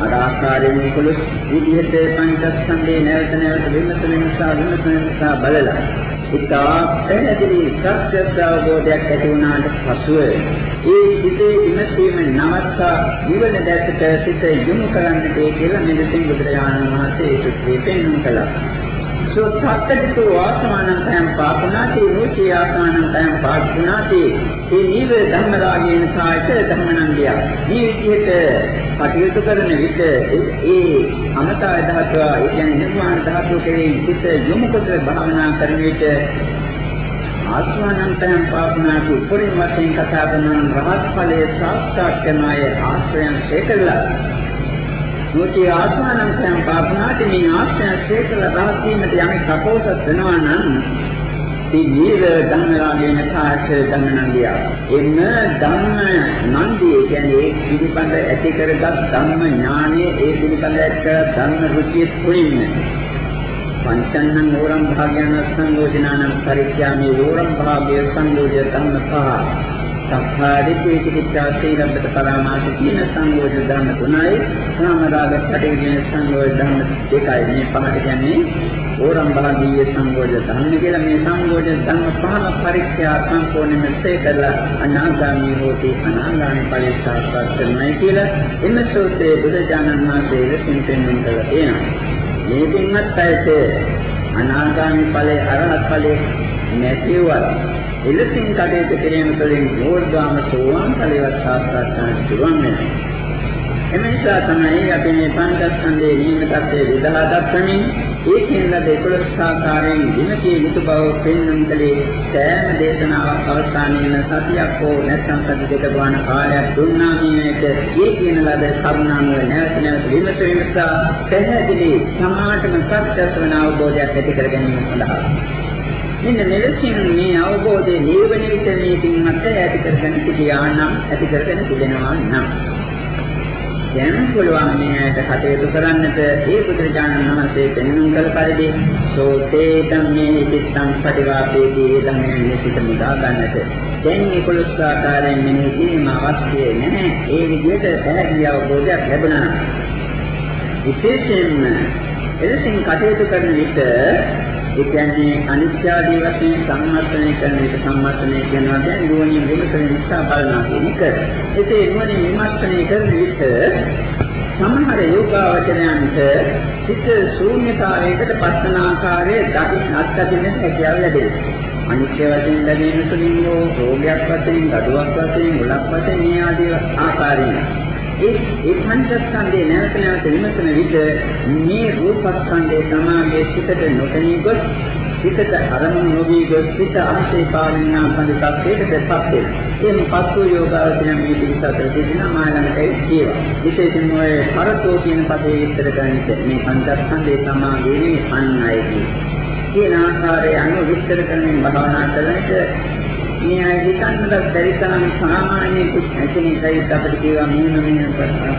අර ආකාරයෙන් කුලස් විදිහට පංචස්කන්ධේ නැවත නැවත විමසන නිසා විමසන නිසා බලලා ඉතා පැහැදිලි සත්‍ය අවබෝධයක් ඇති වුණාට පසුව ඒ සිතේ විමසීම නවත්තා නිවන දැසට සිත යොමු කරන්නට කියලා මෙලෙසින් බුදුරජාණන් වහන්සේ සුත්‍රයේ පෙන්වන්න කළා. සෝත්තක්කතු ආසමානං පාපනාති රුචි ආසමානං පාපුනාති ඒ නීව ධම්ම රාගයෙන් සායත ධම්මනන්දිය. මේ විදිහට කටයුතු කරන විට ඒ අමතා ධාතුව ඒ කියන්නේ නිර්වාණ ධාතුව කෙරෙහි සිත යොමු කොට භාවනා කරන විට ආස්වානන්තයන් පාපනාතු උපරිම වශයෙන් කතා කරන රහත් ඵලයේ සාක්ෂාත් කරන අය ආශ්‍රයන් ශේකරලා නොටි ආස්වානන්තයන් පාපනාති මේ ආශ්‍රයන් ශේකරලා රහත් වීමට යම් කපෝසත් වෙනවා නම් නීර ධම්මලාගෙන කාට ධම්මනන්දිය. එන්න ධම්ම නන්දිය කියන්නේ ඒ පිළිබඳ ඇති කරගත් ධම්ම ඥානය ඒ පිළිබඳ ඇති කර ධම්ම රුචිය තුලින් පංචන්නං ඕරම් භාගයන් සංයෝජනානම් පරිත්‍යාමේ ඕරම් භාගය සංයෝජ ධම්ම පහ සක්කාදිට්ඨි චිකිච්ඡා සීලබ්බත පරාමාස කියන සංයෝජ ධර්ම තුනයි. සාමරාග කටේ සංයෝජ ධර්ම දෙකයි. මේ පහට කියන්නේ ඕරම් භාගීය සංයෝජ ධර්ම කියලා. මේ සංයෝජ ධර්ම පහම පරීක්ෂා සම්පූර්ණයෙන් සේකලා අනාගාමී හෝති අනාගාමී ඵලයේ සාක්ෂාත් කරනයි කියලා එම සූත්‍රයේ බුදුජානන් වහන්සේ ලෙසින් පෙන්වන්න කළා තියෙනවා. මේ පින්වත් අයට අනාගාමී ඵලයේ අරහත් ඵලයේ නැතිවත් එලෙසින් කටයුතු කිරීම තුළින් යෝධාම සෝවාන් ඵලයට සාක්ෂාත් කරගන්න පුළුවන් වෙනවා. එම නිසා තමයි අපි මේ පංචස්කන්ධයේ නියමිතත්වයේ විදහා දක්වමින් ඒකෙන් ලද 11 ආකාරයෙන් විමතිය යුතු බව පෙන්වන කලේ සෑම දේශනාවක් අවසානයේම සතියක් හෝ නැත්නම් සති දෙක ගාන කාලයක් දුන්නා මේක ඒ කියන ලද කරුණානුව නැවත නැවත විමසීම නිසා පැහැදිලි සමාජම සත්‍යස්ව වන අවබෝධයක් ඇති කර ගැනීම සඳහා මෙන්න මෙලෙසින් මේ අවබෝධයේ නිවන විට මේ පින්වත් ඇති කරගෙන සිටියා නම් ඇති කරගෙන තිබෙනවා නම්. දැන් පුළුවන් මේ ඇයට කටයුතු කරන්නට ඒ බුදුරජාණන් වහන්සේ පෙන්වන කල පරිදි සෝතේ ධම්මේ චිත්තං පටිවාපේදී ධම්මේ සිත මුදා ගන්නට. දැන් 11 ආකාරයෙන් මෙනෙහි කිරීම අවශ්‍ය නැහැ. ඒ විදිහට පැහැදිලි අවබෝධයක් ලැබුණා. විශේෂයෙන්ම එලෙසින් කටයුතු කරන විට ඒ කියන්නේ අනිත්‍ය ආදී වශයෙන් සම්මස්තනය කරන එක සම්මස්තනය කරනවා කියන්නේ නුවණින් විමසන නිසා බලනවා කියන එක. ඒකේ නුවණින් විමර්ශනය කරන විට සමහර යෝගාවචරයන්ට සිත ශූන්‍යතාවයකට පස්සන ආකාරයේ දකින්න අත්දකින්නට හැකියාව ලැබෙනවා. අනිත්‍ය වශයෙන් ලැබෙන තුලින් හෝ රෝගයක් වශයෙන්, ගඩුවක් වශයෙන්, මුලක් වශයෙන් මේ ආදී ආකාරයෙන් ඒ ඒ පංචස්කන්ධේ නැවත නැවත විමසන විට මේ රූපස්කන්ධේ සමාගයේ සිටට නොතෙනී ගොස් සිතට අරමුණු නොවී ගොස් සිත අංශේ පාලනා පරිසත්යටපත් වෙනවා. එම් පස්තු යෝගාවචන මේ පිටතට සිටින මාළඟටයි කියවා. විශේෂයෙන්ම ඔය කරතෝ කියන පදේ විස්තර කරන්නේ මේ පංචස්කන්ධේ සමාගයේ අන්නයිදී. කියන ආකාරය අනුව විස්තර කරමින් භාවනා කරන විට මේ අය හිතන්නද බැරි තරම් සාමාන්‍ය කෙනෙක්යි අපිට කියවා මෙහෙම මෙහෙම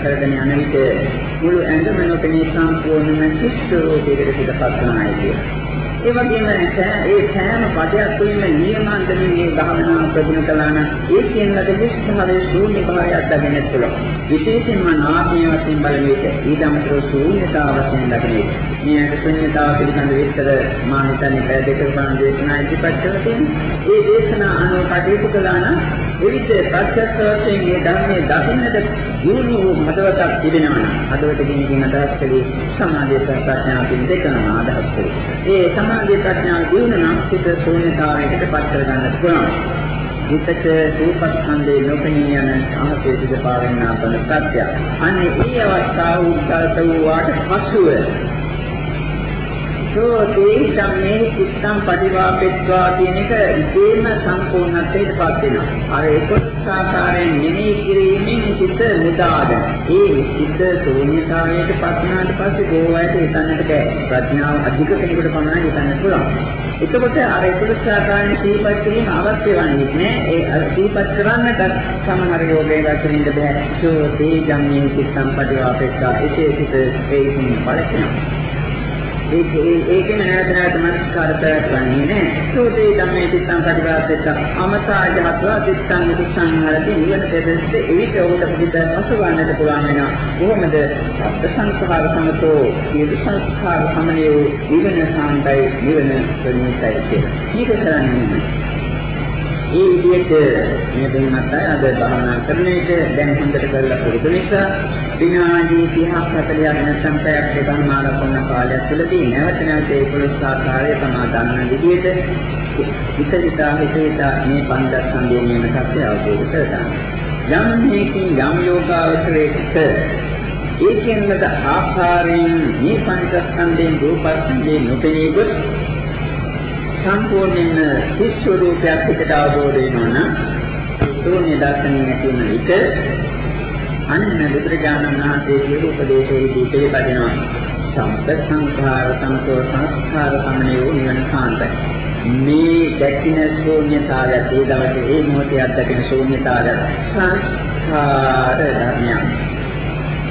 කරගෙන යන විට මුළු ඇඟම නොපෙනී සම්පූර්ණම ශිෂ්ට රෝගයකට පිටපත් වෙනවා කියලා. ඒ වගේම ඒ සෑම පදයක් තුළින්ම නියමාන්තමින් මේ භාවනාව ප්‍රගුණ කළා නම් ඒ කියන ලද විශ්වාසයේ ශූන්‍ය භාවයක් දැනෙන්න පුළුවන්. විශේෂයෙන්ම නාමයේ වශයෙන් බලන විට ඊටමතර ශූන්‍යතාව වශයෙන් දකින්නේ. මේ ශූන්‍යතාව පිළිබඳ විස්තර මා හිතන්නේ පැය දෙකක පමණ දේශනා ඉදිරිපත් කරලා තියෙනවා. ඒ දේශනා අනුව කටයුතු කළා නම් එවිට ප්‍රත්‍යක්ෂ වශයෙන් මේ ධර්මයේ දකින්නට දියුණු වූ මතවතක් තිබෙනවා නම් හදවත කිනකින් අදහස් කළේ සමාධිය සහ ප්‍රඥාව කියන දෙකම අදහස් කළේ. ඒ සමාධිය ප්‍රඥාව දියුණු නම් සිත ශූන්‍යතාවයකට පත් කර ගන්නට පුළුවන්. හිතට රූපස්කන්ධේ නොපෙනී යන අහසේ සිට පාවෙනා බල සත්‍ය. අන්නේ ඒ අවස්ථාව උත්කල්ත වූ වාට පසුව සෝතේ ධම්මේ චිත්තං පටිවාපෙත්වා කියන එක ඉතේම සම්පූර්ණත්වයට පත් වෙනවා. අර ඒකත් ආකාරයෙන් මෙනෙහි කිරීමෙන් සිත මුදාගෙන. ඒ සිත ශූන්‍යතාවයට පත් වුණාට පස්සේ ගෝවයට හිතන්නට බෑ. ප්‍රඥාව අධික කෙනෙකුට පමණයි හිතන්න පුළුවන්. එතකොට අර ඒකත් ආකාරයෙන් සීපත් කිරීම අවශ්‍ය වන්නේ නෑ. ඒ සීපත් කරන්නට සමහර යෝගයේ වචනින්ද බෑ. සෝතේ ධම්මේ චිත්තං පටිවාපෙත්වා. ඒකේ සිත ඒකින් පළකිනවා. ඒක ඒකෙම නැවත නැවත මනස්කාර පැවැත්වන්නේ නැහැ. සෝතේ ධම්මේ චිත්තං පටිපාදෙත්ත අමතා ජහත්වා චිත්තං විසංහරති නිවන දෙදෙස්ස එවිට උට පිට අසුවන්නට පුළුවන් වෙනවා. කොහොමද? සබ්බ සංස්කාර සමතෝ සියලු සංස්කාර සමනිය නිවන සාන්තයි නිවන ප්‍රණීතයි කියලා. මේක කරන්නේ ඒ විදිහට මේ දෙන්නත් අද භාවනා කරන එක දැන් හොඳට කරලා පුරුදු නිසා විනාඩි 30ක් 40ක් නැත්නම් පැයක් දෙකමාර කොන්න කාලයක් තුළදී නැවත නැවත ඒ පොළොස් ආකාරය තමා ගන්න විදිහට විතරිතා හිතේතා මේ පංචස්කන්ධයේ නියම සත්‍ය අවබෝධ කරගන්න. යම් මේකින් යම් යෝගාවචරයකට ඒකෙන්ද ආකාරයෙන් මේ පංචස්කන්ධයෙන් රූපස්කන්ධයෙන් නොපෙනී ගොස් සම්පූර්ණයෙන්ම සිත් ස්වરૂපයක් පිටට අවබෝධ වෙනවා නම් ශූන්‍ය දර්ශනය ඇති වෙන විට අන්න බුදුරජාණන් වහන්සේගේ උපදේශයේදී පිළිපදිනවා සම්ප සංඛාර සමතෝ සංස්කාර සමනියෝ නිවන කාන්තයි මේ දැකින ශූන්‍යතාවය ඒ දවසේ ඒ මොහොතේ අත්දකින ශූන්‍යතාවය සංස්කාර ධර්මයක්.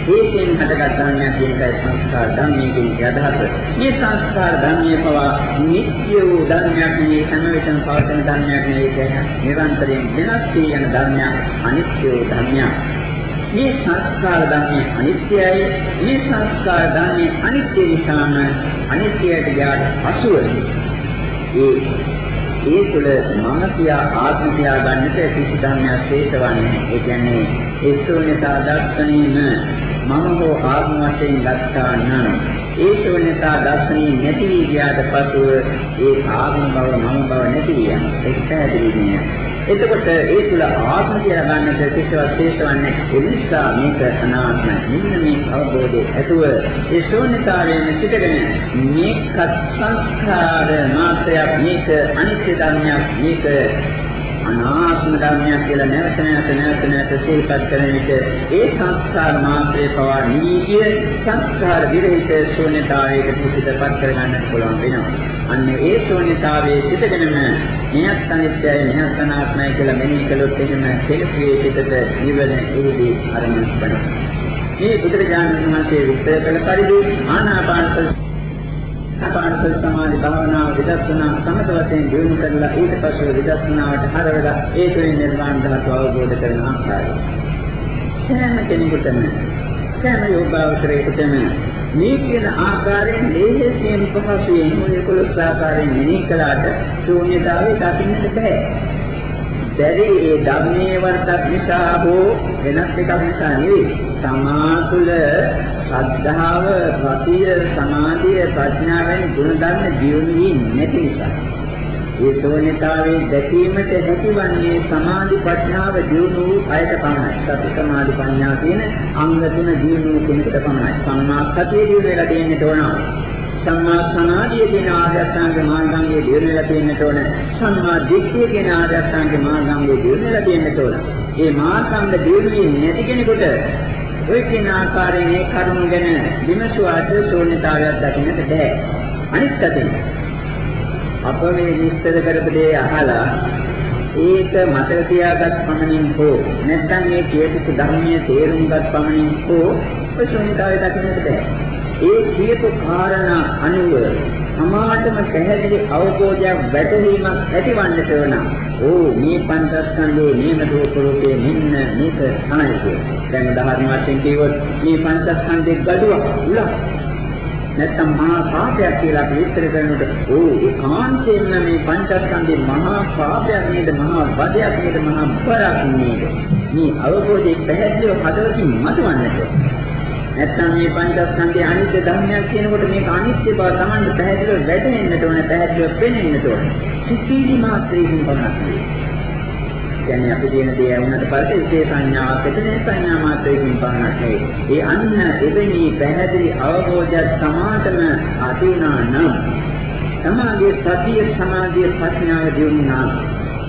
ඒකෙන් හටගත් ධර්මයක් කියන එකයි සංස්කාර ධර්මයේ කියන අදහස. මේ සංස්කාර ධර්මයේ පවා නිත්‍ය වූ ධර්මයක් නෙවෙයි හැම විටම පවතින ධර්මයක් නෙවෙයි ඒක නිරන්තරයෙන් වෙනස් වී යන ධර්මයක් අනිත්‍ය වූ ධර්මයක්. මේ සංස්කාර ධර්මයේ අනිත්‍යයි මේ සංස්කාර ධර්මයේ අනිත්‍ය නිසාම අනිත්‍යයට ගියාට පසුව ඒ ඒ තුළ මම කියා ආත්ම කියා ගන්නට කිසි ධර්මයක් ශේෂවන්නේ ඒ කියන්නේ ඒ ශූන්‍යතා දර්ශනීයම මම හෝ ආත්ම වශයෙන් ගත්තා නම් ඒ ශූන්‍යතා දර්ශනීය නැති වී ගියාට පසුව ඒ ආත්ම බව මම බව නැති විය ඒක පැහැදිලි නෑ එතකොට ඒ තුල ආත්ම කියලා ගන්නට කිසිවක් ශේෂවන්නේ ඒ නිසා මේක අනාත්මයි. මෙන්න මේ අවබෝධය ඇතුව ඒ ශූන්‍යතාවයෙන් සිටගෙන මේක සංස්කාර මාත්‍රයක් මේක අනිත්‍ය ධර්මයක් මේක අනාත්ම ධර්මයක් කියලා නැවත නැවත නැවත නැවත සිහිපත් කරන විට ඒ සංස්කාර මාත්‍රේ පවා නිවිය සංස්කාර විරහිත ශූන්‍යතාවයකට පිටපත් කරගන්නට පුළුවන් වෙනවා. අන්න ඒ ශූන්‍යතාවයේ සිටගෙනම මෙහත් අනිත්‍යයි මෙහත් අනාත්මයි කියලා මෙනෙහි කළොත් එහෙම කෙලෙසේ සිටට නිවන එහිදී අරමුණු වෙනවා. මේ බුදුරජාණන් වහන්සේ විස්තර කළ පරිදි ආනාපාන අපාරසල් සමාධි භාවනාව විදර්ශනා සමත වශයෙන් දියුණු කරලා ඊට පස්සේ විදර්ශනාවට හරවලා ඒ තුළින් නිර්වාණ ධාතුව අවබෝධ කරන ආකාරය. සෑම කෙනෙකුටම සෑම යෝගාවචරයකටම මේ කියන ආකාරයෙන් ලේසියෙන් පහසුවෙන් මොලේ කුලස් ආකාරයෙන් මෙනෙහි කළාට ශූන්‍යතාවය දකින්නට බෑ. බැරි ඒ ධර්මයේ වර්ධක් නිසා හෝ වෙනස් එකක් නිසා නෙවෙයි. තමා තුළ ශ්‍රද්ධාව, ප්‍රතිය, සමාධිය, ප්‍රඥාව වැනි ගුණ ධර්ම දියුණු වී නැති නිසා. ඒ ශූන්‍යතාවයේ දැකීමට හැකිවන්නේ සමාධි ප්‍රඥාව දියුණු වූ අයට පමණයි. සති සමාධි ප්‍රඥා කියන අංග තුන දියුණු වූ කෙනෙකුට පමණයි. සම්මා සතිය දියුණු වෙලා තියෙන්නට ඕන. සම්මා සමාධිය කියන ආර්යසංග මාර්ගංගයේ දියුණු වෙලා තියෙන්නට ඕන. සම්මා දිට්ඨිය කියන ආර්යසංග මාර්ගංගයේ දියුණු වෙලා තියෙන්නට ඕන. මේ මාර්ගංග දියුණු වෙන්නේ නැති කෙනෙකුට ඔය කියන ආකාරයෙන් මේ කරුණ ගැන විමසුවාට ශූන්‍යතාවයක් දකින්නට බෑ. අනිත් අතින් අප මේ විස්තර කරපු දේ අහලා ඒක මතක තියාගත් පමණින් හෝ නැත්නම් මේ කියපු ධර්මයේ තේරුම් ගත් පමණින් හෝ ශූන්‍යතාවය දකින්නට බෑ. ඒ කියපු කාරණා අනුව සමාජම පැහැදිලි අවබෝධයක් වැටහීමක් ඇතිවන්නට ඕන. ඕ මේ පංචස්කන්ධයේ නියම රූප රූපේ මෙන්න මේක තමයි කියන්නේ. දැන් උදාහරණ වශයෙන් කිව්වොත් මේ පංචස්කන්ධයේ gaduwa උලක්. නැත්තම් මහා පාපයක් කියලා අපි විස්තර කරනකොට ඕ ඒකාන්තයෙන්ම මේ පංචස්කන්ධේ මහා පාපයක් නේද? මහා වදයක් නේද? මහා බරක් නේද? මේ අවබෝධයේ පැහැදිලිව හදවතින් මතවන්නට. නැත්නම් මේ පංචස්කන්ධයේ අනිත්‍ය ධර්මයක් කියනකොට මේක අනිත්‍ය බව Tamanne පැහැදිලිව වැටහෙන්නට ඕනේ පැහැදිලිව පෙනෙන්නට ඕනේ. සිතිවිලි මාත්‍රයෙන් පමණයි. කියන්නේ අපි කියන දේ වුණාට පස්සේ විශේෂ සංඥාවක් එතන සංඥා මාත්‍රයෙන් පමණක් නෙවෙයි. ඒ අන්න එවැනි පැහැදිලි අවබෝධයක් සමාතම අදිනා නම් සමාධිය සතිය සමාධිය ප්‍රඥාව දියුණුනා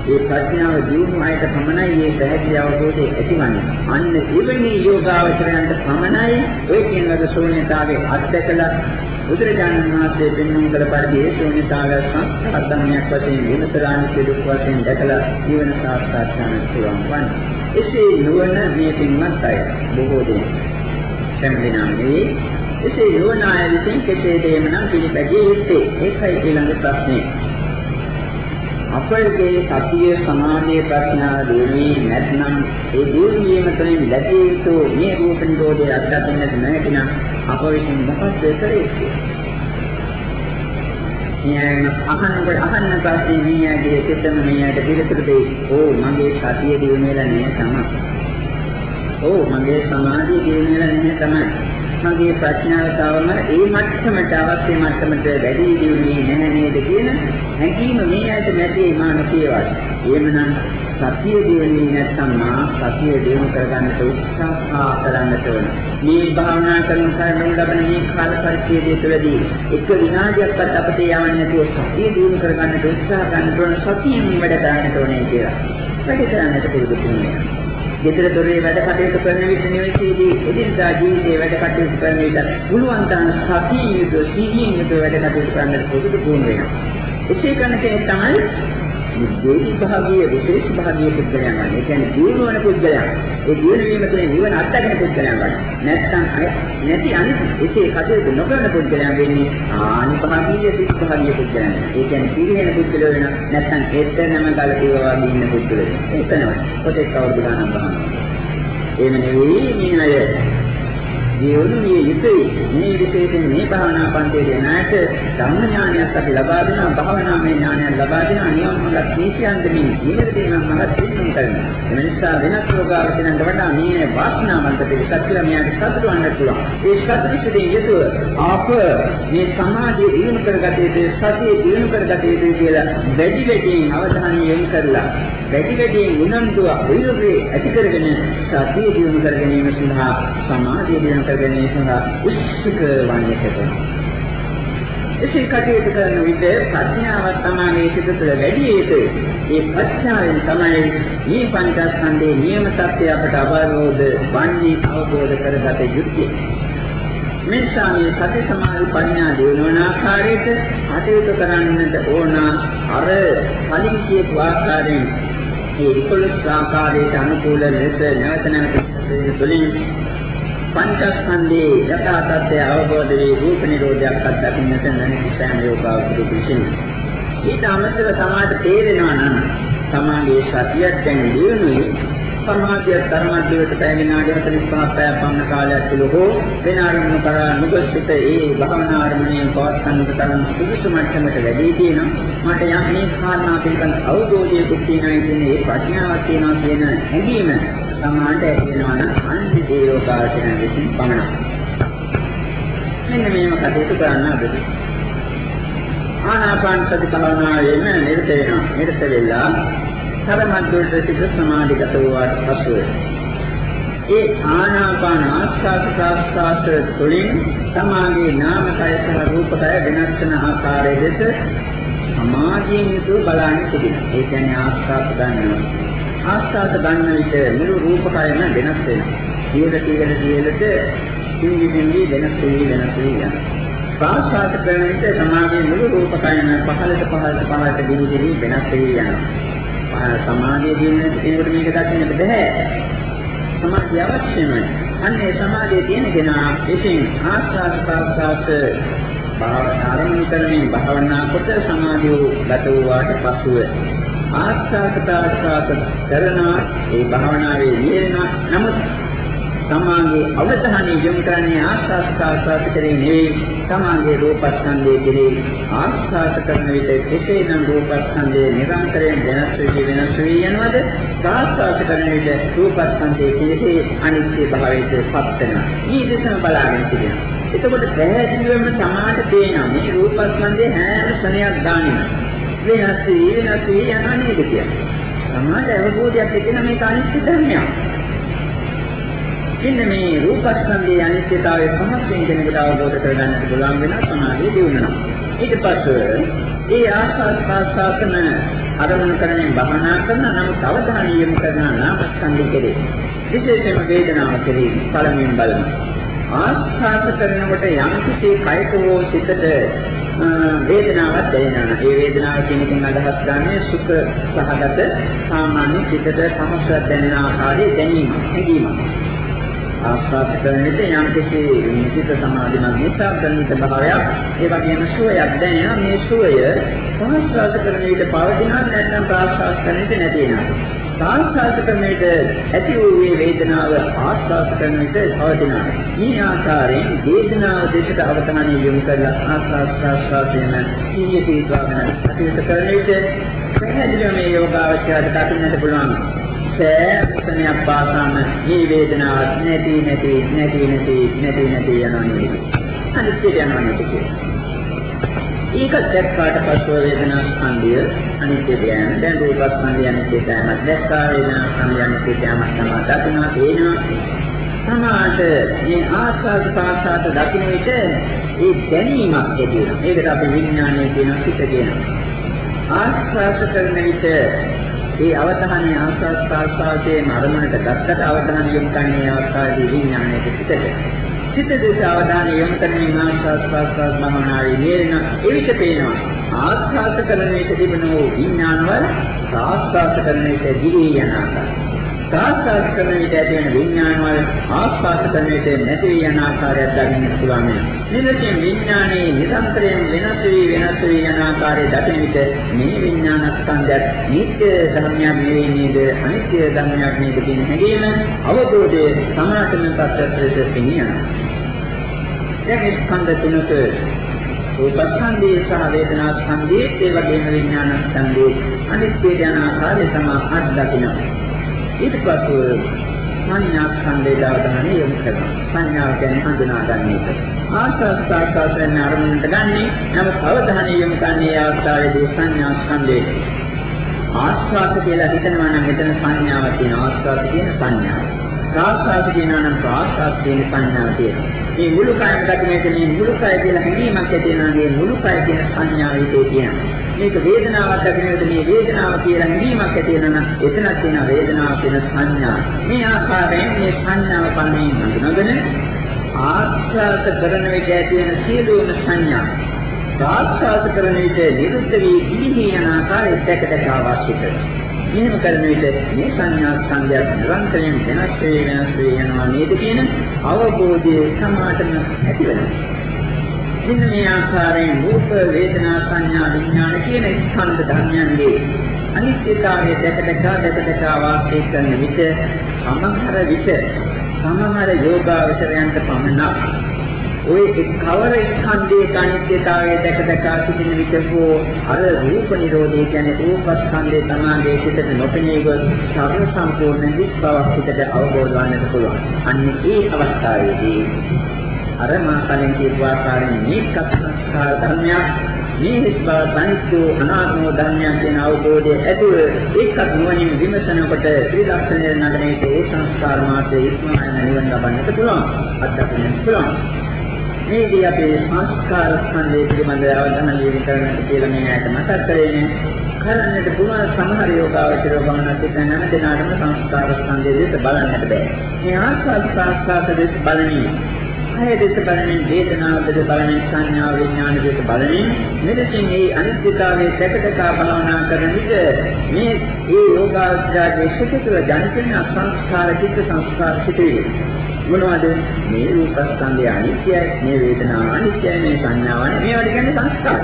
ඒ ප්‍රඥාව දියුණු අයට පමණයි මේ පැහැදිලි අවබෝධය ඇතිවන්නේ. අන්න එවැනි යෝගාවචරයන්ට පමණයි ඔය කියන ලද ශූන්‍යතාවේ අත්දකලා බුදුරජාණන් වහන්සේ පෙන්වන කල පරිදි ඒ ශූන්‍යතාවය සංස්කාර ධර්මයක් වශයෙන් විමසලානි දුක් වශයෙන් දැකලා ජීවන සාර්ථක කරගන්න පුළුවන් වන්නේ. එසේ නුවණ මේ පින්වත් අය බොහෝ දෙනෙක් සම්දිනාමේ එසේ නුවණ අය විසින් කෙසේ දෙයමනම් පිළිපැදිය යුත්තේ ඒකයි ඊළඟ ප්‍රශ්නේ. අපගේ සතිය සමාධිය ප්‍රඥා දෙවි නැත්නම් ඒ දියුණුවීම තුළින් ලැබිය යුතු මේ රූප නිරෝධය අත්දකින්නට නැතිනම් අප විසින් මොකක්ද කරන්නේ? න්යායන අහන්නකොට අහන්න පස්සේ මීයාගේ සිතම මීයාට පිළිතුරු දෙයි. ඕ මගේ සතිය දියුණු වෙලා නෑ තමයි. ඕ මගේ සමාධිය දියුණු වෙලා නෑ තමයි. මගේ ප්‍රඥාව තවම ඒ මට්ටමට අවශ්‍ය මට්ටමට වැඩි දියුණුවේ නැහැ නේද කියන හැඟීම මේ ඇයිද නැති මාන කියවත්. එහෙමනම් සතිය දියුණුවේ නැත්නම් මා සතිය දියුණු කරගන්නට උත්සාහ කරන්නට ඕන. මේ භාවනා කරන කාරණා ලබන මේ කාල පරිච්ඡේදය තුළදී එක විනාඩියක්වත් අපිට යවන්නේ නැතුව සතිය දියුණු කරගන්නට උත්සාහ ගන්න ඕන සතියෙන් වැඩ ගන්නට ඕනේ කියලා. වැඩ කරන්නට පිළිගන්නේ. ගෙදර දොරේ වැඩ කටයුතු කරන විට නිවසේදී එදිනදා ජීවිතයේ වැඩ කටයුතු කරන විට පුළුවන් තරම් සතියෙන් යුතුව සිහියෙන් යුතුව වැඩ කටයුතු කරන්න පුරුදු පුහුණු වෙනවා. එසේ කරන කෙනෙක් තමයි දේහි භාගීය විශේෂ භාගීය පුද්ගලයන් වගේ. ඒ කියන්නේ දියුණු වන පුද්ගලයන්. ඒ දියුණු වීම තුළින් නිවන අත්දකින පුද්ගලයන් වගේ. නැත්නම් නැති අනිත් එසේ කටයුතු නොකරන පුද්ගලයන් වෙන්නේ ආනි භාගීය සිත් භාගීය පුද්ගලයන්. ඒ කියන්නේ පිරිහෙන පුද්ගලයෝ වෙන නැත්නම් එතරම්ම කලකිරවා වගේ ඉන්න පුද්ගලයෝ. ඒක තමයි. පොතේ කවුරුද ගණන් බලනවා. එහෙම නෙවෙයි මේ අය දියුණු විය යුතුයි. මේ විශේෂයෙන් මේ භාවනා පන්තියේ නායක ධම්ම ඥානයක් අපි ලබා දෙනවා, භාවනාමය ඥානයක් ලබා දෙනවා, නියම මඟ තීක්ෂණයෙන් නිවැරදි නම් මඟ තීක්ෂණ කරනවා. ඒ නිසා වෙනස් යෝගාවචනන්ට වඩා මේ වාසනාවන්ත පිළිසක් කියලා මෙයාට සතුටු වන්න පුළුවන්. ඒ සතුටින් යුතුව ආප මේ සමාධිය දිනු කරගත යුතුයි, සතිය දිනු කරගත යුතුයි කියලා වැඩි වැඩියෙන් අවධානය යොමු කරලා වැඩි වැඩියෙන් උනන්දුව උයුගේ ඇති කරගෙන සතිය දිනු කර ගැනීම සඳහා සමාධිය දිනු කර ගැනීම සඳහා උත්සුක වන්නට ඕන. එසේ කටයුතු කරන විට ප්‍රඥාව තමයි සිත තුළ වැඩි යුතුයි. ඒ ප්‍රඥාවෙන් තමයි මේ පංචස්කන්ධයේ නියම සත්‍ය අපට අවබෝධ වන්නේ අවබෝධ කරගත යුත්තේ. මේ සාමයේ සති සමාධි ප්‍රඥා දිනවන ආකාරයට කටයුතු කරන්නට ඕන අර කලින් කියපු ආකාරයෙන් ඒ 11 ආකාරයට අනුකූල ලෙස නැවත නැවත තුළින් පංචස්කන්ධයේ යථා තත්ත්වය අවබෝධ වී රූප නිරෝධයක් අත්දකින්නට නැති සෑම යෝගාවචර පිළිසින්. ඊට අමතරව සමාජ තේරෙනවා නම් සමාගයේ සතියක් දැන් දිනුනේ සමාධිය ධර්මද්වයට පැය විනාඩි 45ක් පැය පමණ කාලයක් තුළ හෝ වෙන අරමුණු කරා නුගසිත ඒ භවනා අරමුණේ පවත්වන්නට තරම් සුදුසු මට්ටමට වැඩි තියෙනවා මට යම් මේ කාරණා පිළිබඳ අවබෝධයකුත් තියෙනවා කියන්නේ ඒ ප්‍රඥාවක් තියෙනවා කියන හැඟීම සමානට ඇතිවෙනවා නම් අන්ති දේවකාශන විසින් පමණක් මෙන්න මේව කටයුතු කරන්න අපිට ආනාපාන සති භාවනාවේම නිරත වෙනවා නිරත වෙලා තරමද්දුට සිත සමාධිගත වූාට පසුව ඒ ආනාපාන ආස්වාද ප්‍රාස්වාද තුළින් සමාධියේ නාමකය සහ රූපකය වෙනස් වන ආකාරය දෙස සමාධියෙන් යුතුව බලන්න තිබෙනවා. ඒ කියන්නේ ආස්වාද ගන්නවා. ආස්වාද ගන්න විට මුළු රූපකයම වෙනස් වෙනවා. සියලු සියලු සියලුට සිංහි සිංහි වෙනස් වෙයි වෙනස් වෙයි යනවා. ප්‍රාස්වාද කරන විට සමාධියේ මුළු රූපකයම පහළට පහළට පහළට දිවි දිවි වෙනස් වෙයි යනවා. සමාධිය දිනන කෙනෙකුට මේක දකින්නට බෑ. සමාධිය අවශ්‍යමයි. අන්නේ සමාධිය තියෙන කෙනා විසින් ආස්වාද ප්‍රාස්වාද ආරම්භ කරමින් භාවනා කොට සමාධිය ගත වූාට පසුව ආස්වාද ප්‍රාස්වාද කරන ඒ භාවනාවේ යෙදෙන නමුත් තමාගේ අවධානය යොමු කරන්නේ ආස්වාද ප්‍රාස්වාද කෙරෙහි නෙවෙයි තමාගේ රූපස්කන්ධයේ කෙරෙහි ආස්වාද කරන විට කෙසේනම් රූපස්කන්ධයේ නිරන්තරයෙන් වෙනස් වෙවි වෙනස් වෙවි යනවද ප්‍රාස්වාද කරන විට රූපස්කන්ධයේ කෙරෙහි අනිත්‍ය භාවයට පත් වෙනවා. ඊ දෙසම බලාගෙන තිබෙනවා. එතකොට පැහැදිලිවම සමාහට පේනවා මේ රූපස්කන්ධයේ හැම ස්නේහයක් ගන්නෙම වෙනස් වී වෙනස් වී යනවා නේද කියන්නේ. සමාහට අවබෝධයක් තියෙන මේක අනිත්‍ය ධර්මයක්. ඉන්න මේ රූපස්කන්ධයේ අනිත්‍යතාවය පහසෙන් කෙනෙකුට අවබෝධ කරගන්නට පුළුවන් වෙන සමාධිය දිනුනවා. ඊට පස්සේ ඒ ආස්වාද ප්‍රාසාසන අරමුණු කරමින් භවනා කරන නමුත් අවධානය යොමු කරන නාමස්කන්ධය කෙරේ. විශේෂයෙන්ම වේදනාව කෙරේ පළමුවෙන් බලනවා. ආස්වාද කරනකොට යම් කිසි කයක හෝ සිතට වේදනාවක් දැනෙනවා. ඒ වේදනාව කියන එකෙන් අදහස් ගන්නේ සුඛ සහගත සාමාන්‍ය සිතට පහසුවක් දැනෙන ආකාරයේ දැනීම, හැඟීම. ආස්වාද කරන විට යම් කිසි නිසිත සමාධිමත් නිසා දැනෙන භාවයක්, ඒ වගේම සුවයක් දැනෙනවා. මේ සුවය ආස්වාද කරන විට පවතිනවා නැත්නම් ප්‍රාස්වාද කරන විට නැති වෙනවා. ආස්වාද කරනවිට ඇති වූ මේ වේදනාව ආස්වාද කරන විට පවතිනවා. මේ ආකාරයෙන් වේදනාව දෙකට අවධානය යොමු කරලා ආස්වාද ප්‍රාස්වාදයෙන් සිහිය පිටවගෙන කටයුතු කරන විට පැහැදිලිව මේ යෝගාවචරයට දකින්නට පුළුවන්. සෑමයක් පාසාම මේ වේදනාව නැති නැති නැති නැති නැති නැති යනවා නේද? අනිත්‍ය යනවා නේද? ඒක දැක්කාට පස්ව වේදනා ස්කන්ධය අනිත්‍ය ධ්‍යාන දැන් රූප ස්කන්ධය අනිත්‍ය ධ්‍යාන දැක්කා වේදනා ස්කන්ධය අනිත්‍ය ධ්‍යාන තමයි දකින්නවා තේනවා සමාත මේ ආස්වාද පාසාත දකින්න විට ඒ දැනීමක් ඇති වෙනවා. ඒකට අපි විඥානය කියන සිත කියනවා. ආස්වාද කරන විට ඒ අවධානය ආස්වාද පාසාතේ මරණයට ගත්තට අවධානය යොමු කරන්නේ අවස්ථාවේදී විඥානයේ පිටට සිත දෙස අවධානය යොමු කරමින් ආස්වාද ප්‍රාස්වාද භවනාවේ නේන එවිට පේනවා ආස්වාද කරන විට තිබෙන විඥානවල ආස්වාද කරන විට දිවි යන ආකාරය. ආස්වාද කරන විට ඇති වෙන විඥානවල ආස්වාද කරන විට නැති වී යන ආකාරයක් දකින්න පුළුවන් වෙනවා. මෙලෙසින් විඥානයේ නිරන්තරයෙන් වෙනස් වී වෙනස් වී යන ආකාරය දකින විට මේ විඥාන ස්කන්ධයත් නිත්‍ය ධර්මයක් නෙවෙයි නේද අනිත්‍ය ධර්මයක් නේද කියන හැඟීම අවබෝධයේ සමාතන තත්ත්වයට පිනියනවා. දැන් ස්කන්ධ තුනක රූපස්කන්ධය සහ වේදනා ස්කන්ධය ඒ වගේම විඥාන ස්කන්ධය අනිත්‍ය යන ආකාරය තමයි අත්දකිනවා. ඊට පස්ව සංඥා ස්කන්ධයට අවධානය යොමු කරනවා. සංඥාව කියන්නේ හඳුනා ගන්න එක. ආස්වාස්වාස්යෙන් අරමුණට ගන්නේ නමුත් අවධානය යොමු කරන්නේ අවස්ථාවේදී සංඥා ස්කන්ධයට. ආස්වාද කියලා හිතනවා නම් මෙතන සංඥාවක් තියෙනවා. ආස්වාද කියන සංඥාව. ප්‍රාස්වාද කියනවා නම් ප්‍රාස්වාද කියන සංඥාව තියෙනවා. මේ මුළු කයම දකින්නට මේ මුළු කය කියලා හැඟීමක් ඇති වෙනවා. මේ මුළු කය කියන සංඥාව හිතේ තියෙනවා. මේක වේදනාවක් දකින්නට මේ වේදනාව කියලා හැඟීමක් ඇති වෙනවා නම් එතනක් තියෙන වේදනාව කියන සංඥා. මේ ආකාරයෙන් මේ සංඥාව පන්නේ හඳුනගෙන ආස්වාද කරන විට ඇති වෙන සියලුම සංඥා ආස්වාද කරන විට නිරුද්ධ වී ගිලිහි යන ආකාරය දැක දැක අවශ්‍ය කරනවා. මෙහෙම කරන විට මේ සංඥා සංඥා නිරන්තරයෙන් වෙනස් වේ වෙනස් වේ යනවා නේද කියන අවබෝධයේ සමාතන ඇති වෙනවා. මෙන්න මේ ආකාරයෙන් රූප වේදනා සංඥා විඥාන කියන ස්කන්ධ ධර්මයන්ගේ අනිත්‍යතාවය දැක දැක දැක දැක වාසය කරන විට සමහර විට සමහර යෝගාවචරයන්ට පමණක් ওই කවර ස්කන්ධයේ අනිත්‍යතාවය දැක දැක සිටින විට හෝ අර රූප නිරෝධය කියන්නේ රූපස්කන්ධයේ තමාගේ සිතට නොපෙනී ගොස් සර්ව සම්පූර්ණ දිස් බවක් සිතට අවබෝධ වන්නට පුළුවන්. අන්න ඒ අවස්ථාවේදී අර මා කලින් කියපු ආකාරයෙන් මේකත් සංස්කාර ධර්මයක් මේ හිස් බව තනිත්ව අනාත්ම ධර්මයක් කියන අවබෝධය ඇතුව ඒකත් නුවණින් විමසනකොට ත්‍රිලක්ෂණය නගරයේ ඒ සංස්කාර මාත්‍රයේ ඉක්මනට නිවන් ලබන්නට පුළුවන්. අත්දකින්න පුළුවන්. මේදී අපි සංස්කාර ස්කන්ධය පිළිබඳව අවධානය යොමු කරන්නට කියලා මේ ඇයට මතක් කරන්නේ කරන්නට පුළුවන් සමහර යෝගාවචරය ගමනක් සිටින හැම දිනකටම සංස්කාර ස්කන්ධය දෙස බලන්නට බෑ. මේ ආස්වාද සංස්කාර දෙස බලන්නේ කය දෙස බලමින් වේදනාව දෙස බලමින් සංඥා විඥාන දෙස බලමින් මෙලෙසින් මේ අනිත්‍යතාවයේ දැකදකා භාවනා කරන විට මේ ඒ යෝගාචරයේ සිත තුළ ජනිතන සංස්කාර චිත්ත සංස්කාර සිටේ මොනවද? මේ රූපස්කන්ධය අනිත්‍යයි මේ වේදනාව අනිත්‍යයි මේ සංඥාව මේවට කියන්නේ සංස්කාර.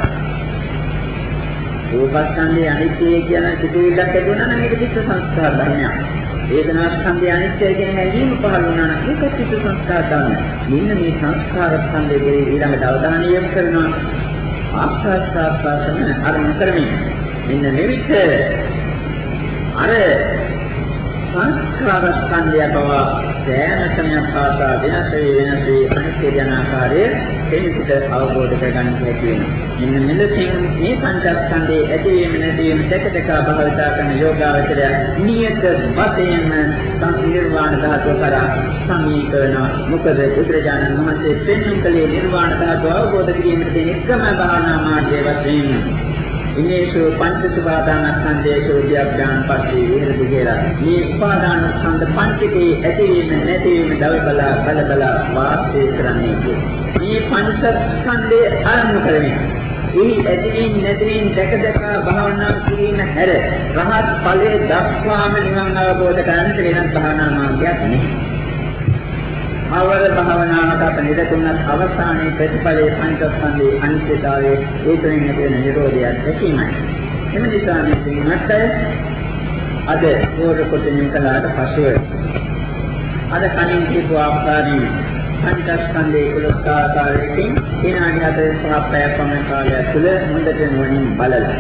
රූපස්කන්ධය අනිත්‍යයි කියන සිතුවිල්ලක් ඇති වුණා නම් ඒක චිත්ත සංස්කාර ධර්මයක්. වේදනා ස්කන්ධය අනිත්‍යයි කියන හැඟීම පහළ වුණා නම් ඒක චිත්ත සංස්කාර ධර්ම. මෙන්න මේ සංස්කාර ස්කන්ධය කෙරෙහි ඊළඟට අවධානය යොමු කරනවා. ආස්වාස්වාසන අරමුණු කරමින්. මෙන්න මෙවිට අර සංස්කාර ස්කන්ධය බව සෑම සමයක් පාසා වෙනස් වේ වෙනස් වේ අනිත්‍ය යන ආකාරය කෙනෙකුට අවබෝධ කරගන්න හැකි වෙනවා. මෙන්න මෙලෙසින් මේ පංචස්කන්ධයේ ඇතිවීම නැතිවීම දෙක දෙක භාවිතා කරන යෝගාවචරය නියත වශයෙන්ම සංනිර්වාණ ධාතුව කරා සමීකරණ මොකද බුදුරජාණන් වහන්සේ පෙන්වන කලේ නිර්වාණ ධාතුව අවබෝධ කිරීමට තියෙන එකම භාවනා මාර්ගය වශයෙන් ඉමේසු පංච සුභාදානස්කන්ධේසු විද්‍යාඥාන පස්සේ විහෙරති කියලා. මේ උපාදාන ස්කන්ධ පංචකේ ඇතිවීම නැතිවීම දවබලා බලබලා වාසය කරන්නේ කියන්නේ. මේ පංච ස්කන්ධේ ආරම්භ කරමින් ඒ ඇතිවීම නැතිවීම දැක දැක භාවනා කිරීම හැර රහත් ඵලයේ දක්වාම නිවන් අවබෝධ කරගන්නට වෙනත් භාවනා මාර්ගයක් නෙවෙයි. අවර භාවනාවට අප නිරතුණත් අවසානයේ ප්‍රතිඵලයේ පංචස්කන්ධයේ අනිත්‍යතාවයේ ඒ තුළින් ඇති වෙන නිරෝධයක් දැකීමයි. එම නිසා මේ තුන්වත් අද ඕර කොටින් කළාට පසුව අද කලින් කියපු ආකාරයෙන් පංචස්කන්ධයේ කුලස්කාරයෙන් විනාඩි 45ක් පමණ කාලය තුළ හොඳට නුවණින් බලලා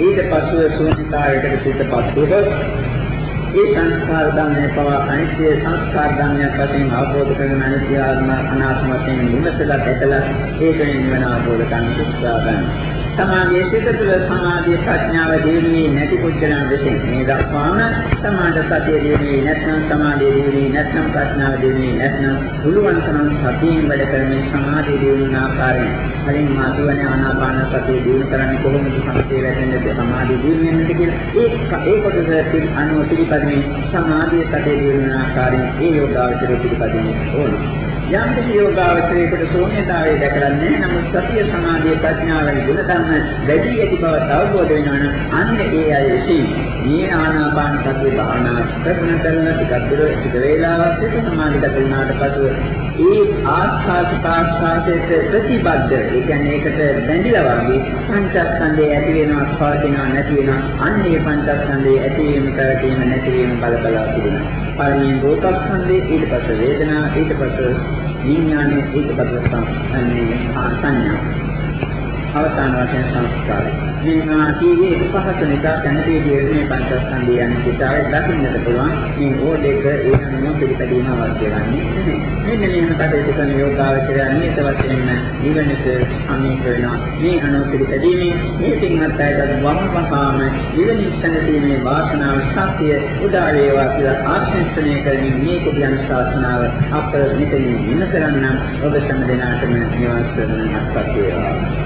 ඊට පසුව ශූන්‍යතාවයකට පිටපත් වුණොත් ඒ සංස්කාර ධර්මයේ පවා අනිත්‍ය සංස්කාර ධර්මයක් වශයෙන් අවබෝධ කරගෙන අනිත්‍ය ආත්ම අනාත්ම වශයෙන් විමසලා දැකලා ඒකෙන් නිවන අවබෝධ කරගන්න උත්සාහ ගන්නවා. සමාධියේ සිට තුළ සමාධිය ප්‍රඥාව දියුනේ නැති පුද්ගලයන් විසින්. මේ දක්වාම සමාධි සතිය දියුනේ නැත්නම් සමාධිය දියුනේ නැත්නම් ප්‍රඥාව දියුනේ නැත්නම් පුළුවන් තරම් සතියෙන් වැඩ කරමින් සමාධිය දියුණු ආකාරයෙන්. කලින් මාතුවන ආනාපාන සතිය දියුණු කරන්නේ කොහොමද? සම්පේ වැටෙන්නේ සමාධිය දියුණු වෙන්නේ කියලා. ඒ ඒ කොටස අනුව පිළිපදින්නේ සමාධිය සතිය දියුණු ආකාරයෙන් ඒ යෝගාවචරය පිළිපදින්නේ ඕනේ. යම් කිසි යෝගාවචරයකට ශූන්‍යතාවය දැකලන්නේ නමුත් සතිය සමාධිය ප්‍රඥාවයි ගුණ ධර්ම වැඩි ඇති බව අවබෝධ වෙනවා නම් අන්න ඒ අය විසින් මේ ආනාපාන සතිය භාවනා කරන කරන ටිකක් දුර ටික වේලාවක් සිට සමාධිගත වුණාට පසු ඒ ආස්වාද ප්‍රාස්වාදයට ප්‍රතිබද්ධ ඒ කියන්නේ ඒකට බැඳිලා වගේ පංචස්කන්ධය ඇති වෙනවා පවතිනවා නැති වෙනවා. අන්න ඒ පංචස්කන්ධයේ ඇතිවීම පැවතීම නැතිවීම බල බලා සිටිනවා පළමුවෙන් රූපස්කන්ධය ඊට පස්සේ වේදනා ඊට පස්සේ විඥානය ඊට පස්සේ සංඥා. අවසාන වශයෙන් සංස්කාරය. මේ මාතීගේ පහස නිසා කැමති කියන්නේ පංචස්කන්ධය යන සිතාවේ දකින්නට පුළුවන්. මේ ඕඩේක ඒ අනුව පිළිපැදීම අවශ්‍ය වන්නේ. මෙන්න මේක කටයුතු කරන යෝගාවචරය නියත වශයෙන්ම නිවනට සමීප වෙනවා. මේ අනුව පිළිපැදීමේ මේ පින්වත් අයට වම්පහාම නිවන ඉස්සනීමේ වාසනාව සත්‍ය උදා වේවා කියලා ආශිර්වාදනය කරමින් මේ කුඩියන් ශාසනාව අප මෙතනින් ඉන්න කරන්නම් ඔබ සම්ම දෙනාටම නිවන් සරණ අත්පත් වේවා.